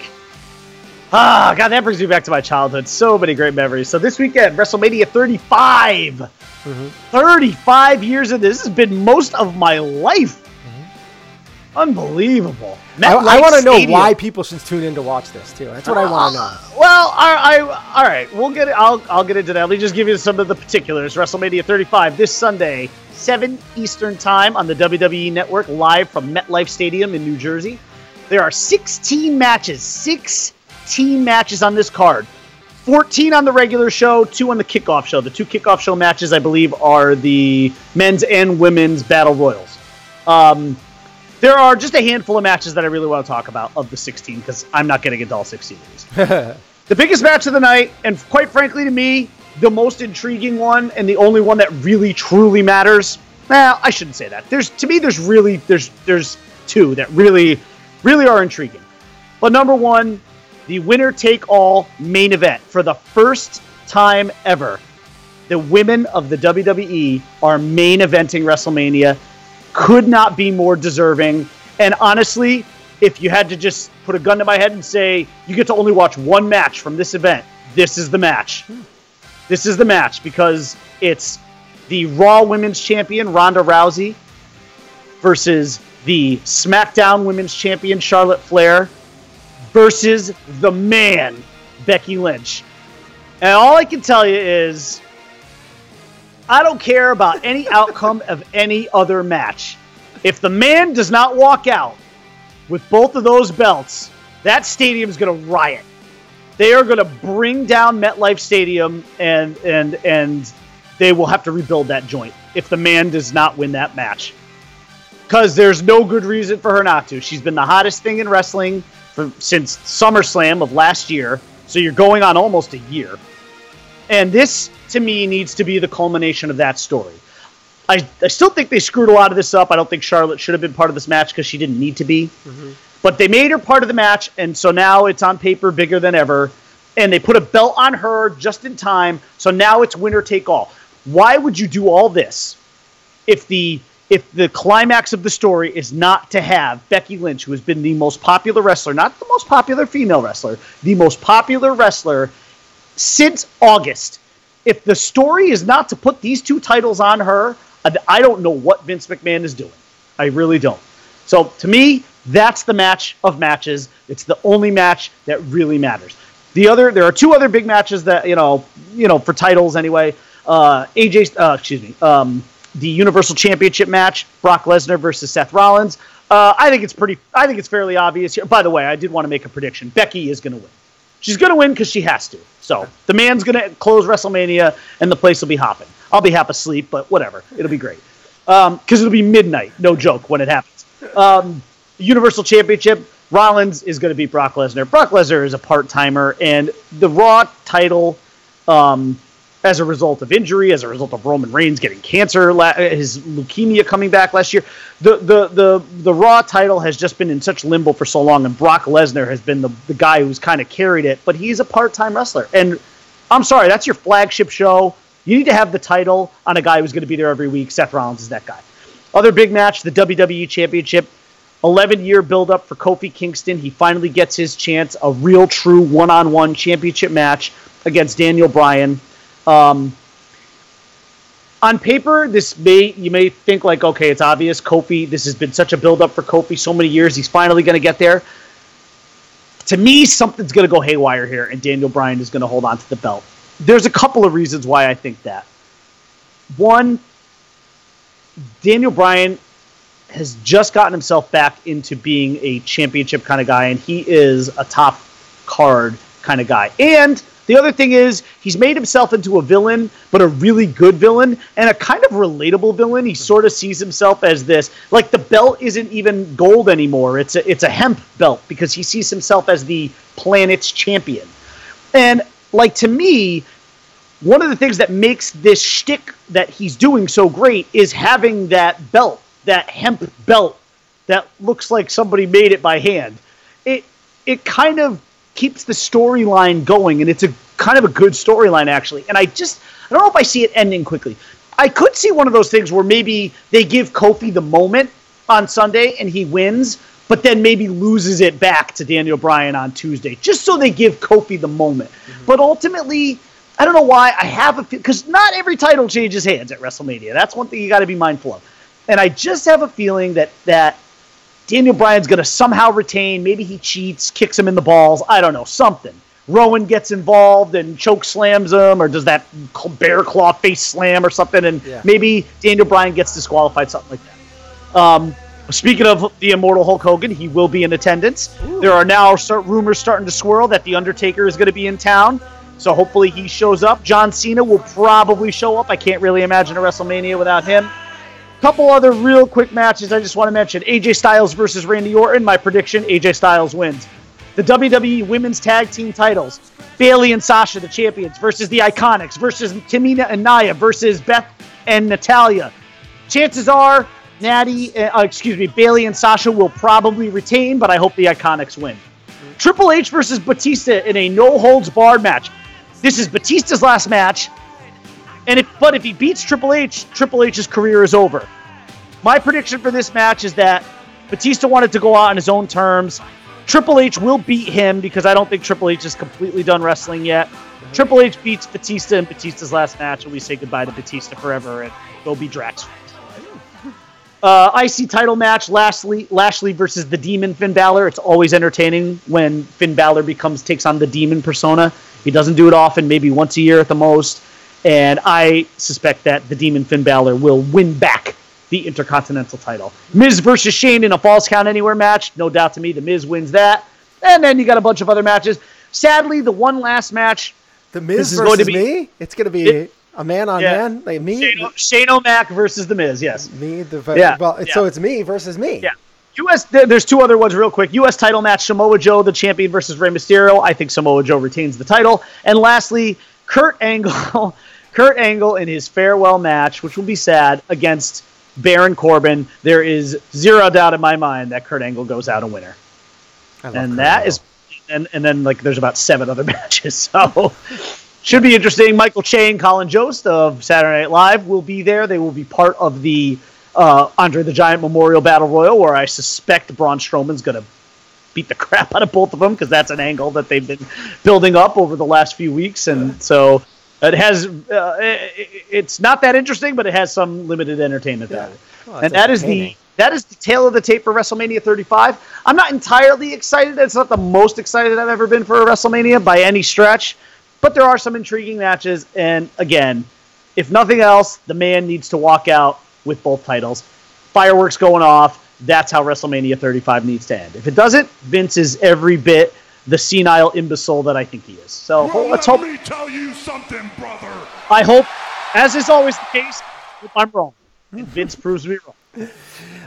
S5: Ah, God, that brings me back to my childhood. So many great memories. So this weekend, WrestleMania 35.
S3: Mm-hmm.
S5: 35 years in this. This has been most of my life. Unbelievable.
S3: Mm-hmm. I, want to know why people should tune in to watch this too. That's what I want to know.
S5: Well, I, I, all right, we'll get it. I'll, I'll get into that. Let me just give you some of the particulars. WrestleMania 35 this Sunday, 7 Eastern Time on the WWE Network, live from MetLife Stadium in New Jersey. There are 16 matches, 16 matches on this card. 14 on the regular show, two on the kickoff show. The two kickoff show matches, I believe, are the men's and women's battle royals. Um, there are just a handful of matches that I really want to talk about of the 16 because I'm not getting into all 16 of these. *laughs* the biggest match of the night, and quite frankly to me, the most intriguing one and the only one that really truly matters. Well, I shouldn't say that. There's to me, there's really there's there's two that really really are intriguing. But number one, the winner take all main event for the first time ever. The women of the WWE are main eventing WrestleMania could not be more deserving. And honestly, if you had to just put a gun to my head and say you get to only watch one match from this event, this is the match. This is the match because it's the Raw Women's Champion Ronda Rousey versus the SmackDown Women's Champion Charlotte Flair versus the man Becky Lynch. And all I can tell you is I don't care about any outcome of any other match. If the man does not walk out with both of those belts, that stadium is going to riot. They are going to bring down MetLife Stadium and and and they will have to rebuild that joint if the man does not win that match. Because there's no good reason for her not to. She's been the hottest thing in wrestling for, since SummerSlam of last year. So you're going on almost a year. And this, to me, needs to be the culmination of that story. I, I still think they screwed a lot of this up. I don't think Charlotte should have been part of this match because she didn't need to be. Mm-hmm. But they made her part of the match, and so now it's on paper bigger than ever. And they put a belt on her just in time, so now it's winner take all. Why would you do all this if the if the climax of the story is not to have Becky Lynch, who has been the most popular wrestler, not the most popular female wrestler, the most popular wrestler since August. If the story is not to put these two titles on her, I- don't know what Vince McMahon is doing. I really don't. So to me, that's the match of matches. It's the only match that really matters. The other, there are two other big matches that you know, you know, for titles anyway. Uh, AJ, uh, excuse me, um, the Universal Championship match: Brock Lesnar versus Seth Rollins. Uh, I think it's pretty. I think it's fairly obvious here. By the way, I did want to make a prediction. Becky is going to win. She's going to win because she has to. So the man's going to close WrestleMania, and the place will be hopping. I'll be half asleep, but whatever. It'll be great because it'll be midnight. No joke when it happens. Um, Universal Championship. Rollins is going to beat Brock Lesnar. Brock Lesnar is a part timer, and the Raw title, um, as a result of injury, as a result of Roman Reigns getting cancer, his leukemia coming back last year, the, the the the Raw title has just been in such limbo for so long, and Brock Lesnar has been the the guy who's kind of carried it, but he's a part time wrestler, and I'm sorry, that's your flagship show. You need to have the title on a guy who's going to be there every week. Seth Rollins is that guy. Other big match, the WWE Championship. 11 year build up for Kofi Kingston. He finally gets his chance, a real true one on one championship match against Daniel Bryan. Um, on paper, this may you may think like, okay, it's obvious. Kofi, this has been such a build up for Kofi so many years. He's finally going to get there. To me, something's going to go haywire here, and Daniel Bryan is going to hold on to the belt. There's a couple of reasons why I think that. One, Daniel Bryan has just gotten himself back into being a championship kind of guy, and he is a top card kind of guy. And the other thing is, he's made himself into a villain, but a really good villain and a kind of relatable villain. He sort of sees himself as this, like the belt isn't even gold anymore. It's a it's a hemp belt because he sees himself as the planet's champion. And like to me, one of the things that makes this shtick that he's doing so great is having that belt, that hemp belt that looks like somebody made it by hand. It it kind of keeps the storyline going, and it's a kind of a good storyline actually. And I just I don't know if I see it ending quickly. I could see one of those things where maybe they give Kofi the moment on Sunday and he wins, but then maybe loses it back to Daniel Bryan on Tuesday, just so they give Kofi the moment. Mm-hmm. But ultimately, I don't know why I have a because not every title changes hands at WrestleMania. That's one thing you got to be mindful of. And I just have a feeling that that Daniel Bryan's going to somehow retain. Maybe he cheats, kicks him in the balls. I don't know, something. Rowan gets involved and choke slams him, or does that bear claw face slam or something, and
S3: Yeah.
S5: maybe Daniel Bryan gets disqualified, something like that. Um, speaking of the immortal Hulk Hogan, he will be in attendance. There are now start, rumors starting to swirl that the Undertaker is going to be in town, so hopefully he shows up. John Cena will probably show up. I can't really imagine a WrestleMania without him. Couple other real quick matches I just want to mention. AJ Styles versus Randy Orton. My prediction AJ Styles wins. The WWE Women's Tag Team titles. Bayley and Sasha, the champions, versus the Iconics, versus Tamina and Nia, versus Beth and Natalya. Chances are, Natty, uh, excuse me, Bayley and Sasha will probably retain, but I hope the Iconics win. Triple H versus Batista in a no holds barred match. This is Batista's last match. And if but if he beats Triple H, Triple H's career is over. My prediction for this match is that Batista wanted to go out on his own terms. Triple H will beat him because I don't think Triple H is completely done wrestling yet. Triple H beats Batista in Batista's last match, and we say goodbye to Batista forever and go be Drax. Uh, IC title match: Lashley, Lashley versus the Demon Finn Balor. It's always entertaining when Finn Balor becomes takes on the Demon persona. He doesn't do it often, maybe once a year at the most. And I suspect that the Demon Finn Balor will win back the Intercontinental title. Miz versus Shane in a Falls Count Anywhere match, no doubt to me, the Miz wins that, and then you got a bunch of other matches. Sadly, the one last match,
S3: The Miz
S5: is
S3: versus
S5: going to be-
S3: me. It's going to be
S5: It-
S3: a man on
S5: Yeah.
S3: man. Like me,
S5: Shane, Shane O'Mac versus the Miz. Yes.
S3: me. The
S5: Yeah,
S3: well, it's,
S5: yeah.
S3: so it's me versus me.
S5: Yeah. U.S. There's two other ones real quick. U.S. title match: Samoa Joe, the champion, versus Rey Mysterio. I think Samoa Joe retains the title. And lastly, Kurt Angle, *laughs* Kurt Angle in his farewell match, which will be sad against Baron Corbin. There is zero doubt in my mind that Kurt Angle goes out a winner, and
S3: Kurt
S5: that
S3: Angle.
S5: is, and and then like there's about seven other *laughs* matches. So. Should be interesting. Michael Che and Colin Jost of Saturday Night Live will be there. They will be part of the uh, Andre the Giant Memorial Battle Royal, where I suspect Braun Strowman's going to beat the *laughs* crap out of both of them because that's an angle that they've been building up over the last few weeks, and so it has. Uh, it, it's not that interesting, but it has some limited entertainment value,
S3: it's
S5: and that is the that is the tale of the tape for WrestleMania 35. I'm not entirely excited. It's not the most excited I've ever been for a WrestleMania by any stretch, but there are some intriguing matches. And again, if nothing else, the man needs to walk out with both titles. Fireworks going off. That's how WrestleMania 35 needs to end. If it doesn't, Vince is every bit the senile imbecile that I think he is. So
S4: Well,
S5: let's
S4: let
S5: hope.
S4: me tell you something, brother.
S5: I hope, as is always the case, hope I'm wrong. And *laughs* Vince proves me wrong.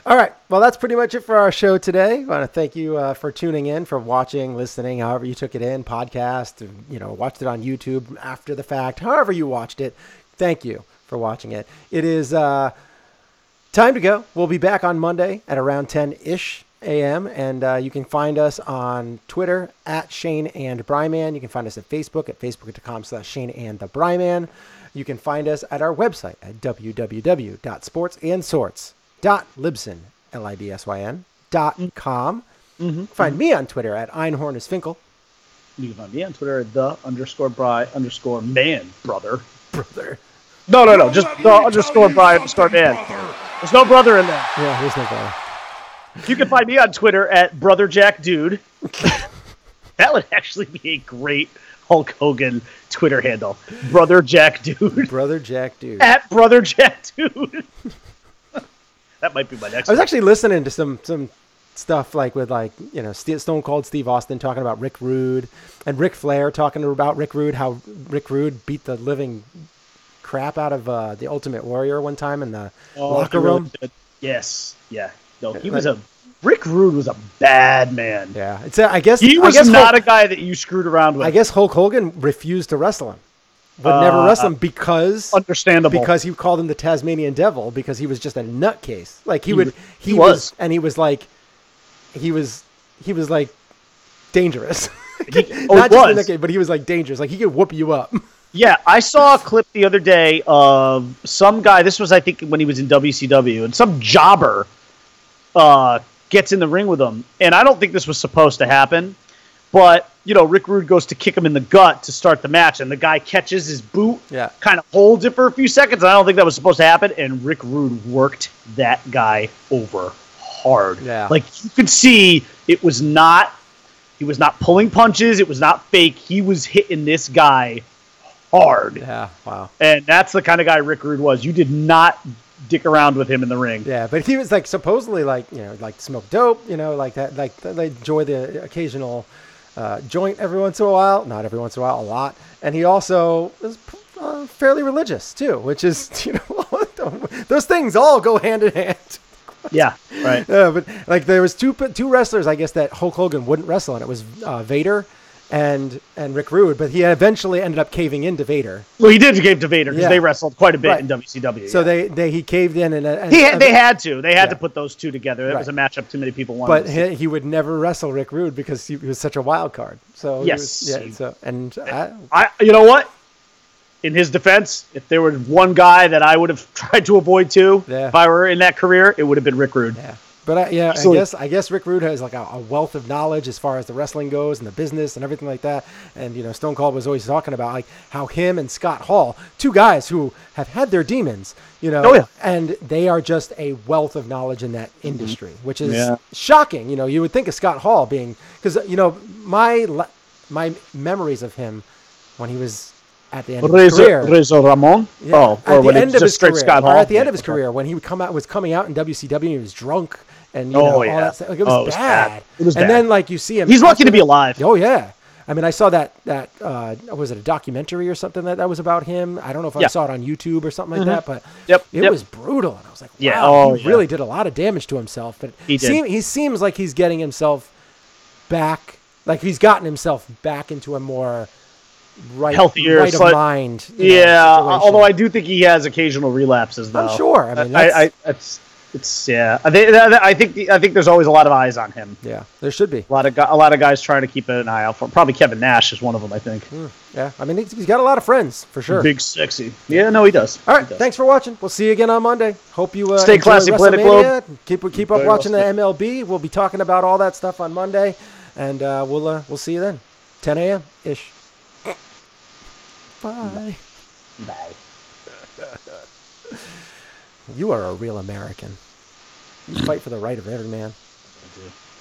S3: All right. Well, that's pretty much it for our show today. I want to thank you uh, for tuning in, for watching, listening, however you took it in, podcast, you know, watched it on YouTube after the fact, however you watched it. Thank you for watching it. It is uh, time to go. We'll be back on Monday at around 10 ish a.m. And uh, you can find us on Twitter at Shane and Bryman. You can find us at Facebook at facebook.com slash Shane and the Bryman. You can find us at our website at www.sportsandsorts.libsyn, L-I-B-S-Y-N, dot com. Find me on Twitter at Einhornisfinkel.
S5: You can find me on Twitter at the underscore Bry underscore man brother.
S3: Brother.
S5: No, no, no, just the underscore Bry underscore man.
S4: brother.
S5: There's no brother in there.
S3: Yeah, there's no brother.
S5: You can find me on Twitter at brother Jack Dude. *laughs* that would actually be a great Hulk Hogan Twitter handle. Brother Jack Dude.
S3: Brother Jack Dude.
S5: at brother Jack Dude. *laughs* that might be my next
S3: I was
S5: one.
S3: actually listening to some some stuff like with like you know Stone Cold Steve Austin talking about Rick Rude and Ric Flair talking about Rick Rude how Rick Rude beat the living crap out of uh, the Ultimate Warrior one time in the
S5: Oh,
S3: locker
S5: he really
S3: room.
S5: Yes. Yeah. No, he was a Rick Rude was a bad man.
S3: Yeah, it's uh, I guess
S5: He was
S3: guess
S5: not
S3: Hulk,
S5: a guy that you screwed around with.
S3: I guess Hulk Hogan refused to wrestle him. Would never
S5: Uh,
S3: wrestle him because
S5: understandable.
S3: because he called him the Tasmanian Devil because he was just a nutcase. Like he,
S5: He
S3: would he,
S5: he
S3: was.
S5: was.
S3: and he was like he was he was like dangerous. *laughs*
S5: He- oh,
S3: Not just a
S5: was.
S3: nutcase, but he was like dangerous. Like he could whoop you up. *laughs*
S5: Yeah, I saw a clip the other day of some guy. This was, I think, when he was in WCW, and some jobber uh, gets in the ring with him. And I don't think this was supposed to happen, but you know, Rick Rude goes to kick him in the gut to start the match, and the guy catches his boot,
S3: Yeah.
S5: kind of holds it for a few seconds. And I don't think that was supposed to happen. And Rick Rude worked that guy over hard.
S3: Yeah.
S5: like you could see it was not. He was not pulling punches. It was not fake. He was hitting this guy hard.
S3: Yeah, wow.
S5: And that's the kind of guy Rick Rude was. You did not dick around with him in the ring.
S3: Yeah, but he was like supposedly like you know like smoke dope, you know, like that, like they enjoy the occasional uh, joint every once in a while. Not every once in a while, a lot. And he also was uh, fairly religious too, which is *laughs* you know *laughs* those things all go hand in hand. *laughs*
S5: Yeah, right.
S3: Yeah, but like there was two two wrestlers, I guess that Hulk Hogan wouldn't wrestle, and it was uh, Vader and and Rick Rude. But he eventually ended up caving into Vader.
S5: Well, he did cave to Vader because
S3: Yeah.
S5: they wrestled quite a bit
S3: Right.
S5: in WCW.
S3: So
S5: yeah.
S3: they, they he caved in and, and
S5: he had, they had to they had
S3: Yeah.
S5: to put those two together. That was a matchup too many people wanted.
S3: but
S5: to
S3: he, he would never wrestle Rick Rude because he, was such a wild card. So he
S5: Yes.
S3: was- yeah. So and I,
S5: I, you know what? In his defense, if there was one guy that I would have *laughs* tried to avoid too, if I were in that career, it would have been Rick Rude.
S3: yeah. But I, yeah,
S5: Absolutely.
S3: I guess I guess Rick Rude has like a, a wealth of knowledge as far as the wrestling goes and the business and everything like that. And you know, Stone Cold was always talking about like how him and Scott Hall, two guys who have had their demons, you know,
S5: Oh, yeah.
S3: and they are just a wealth of knowledge in that mm-hmm. industry, which is
S5: Yeah.
S3: shocking. You know, you would think of Scott Hall being because you know my my memories of him when he was at the end of his career.
S5: Razor Ramon.
S3: Yeah,
S5: Oh,
S3: at the
S5: when
S3: end of his career,
S5: Scott
S3: or
S5: Hall.
S3: at the end of his career when he would come out was coming out in WCW and he was drunk and you
S5: Oh,
S3: know all
S5: yeah.
S3: that stuff. Like, it was
S5: Oh, it was
S3: bad.
S5: bad. It was
S3: and
S5: bad.
S3: then like you see him.
S5: He's lucky to be alive.
S3: Oh yeah. I mean, I saw that that uh, was it a documentary or something that, that was about him. I don't know if I
S5: Yeah. Mm-hmm.
S3: saw it on YouTube or something like that, but
S5: Yep,
S3: it
S5: yep.
S3: was brutal. And I was like, wow,
S5: Yeah, oh,
S3: he
S5: yeah.
S3: really did a lot of damage to himself. But
S5: He did.
S3: seem- he seems like he's getting himself back, like he's gotten himself back into a more right,
S5: Healthier,
S3: right of mind. you know,
S5: Yeah, although I do think he has occasional relapses. Though
S3: I'm sure. I mean, that's,
S5: I, it's, it's yeah. I think, I think, I think there's always a lot of eyes on him.
S3: yeah, there should be.
S5: A lot of a lot of guys trying to keep an eye out for him. Probably Kevin Nash is one of them. I think.
S3: Yeah, I mean, he's, he's got a lot of friends for sure.
S5: Big sexy. Yeah, no, he does.
S3: All right,
S5: does.
S3: thanks for watching. We'll see you again on Monday. Hope you uh,
S5: Stay classy, Planet
S3: WrestleMania. Keep keep up watching the. MLB. We'll be talking about all that stuff on Monday, and uh, we'll uh, we'll see you then, 10 a.m. ish. Bye.
S5: Bye. *laughs*
S3: You are a real American. You fight for the right of every man.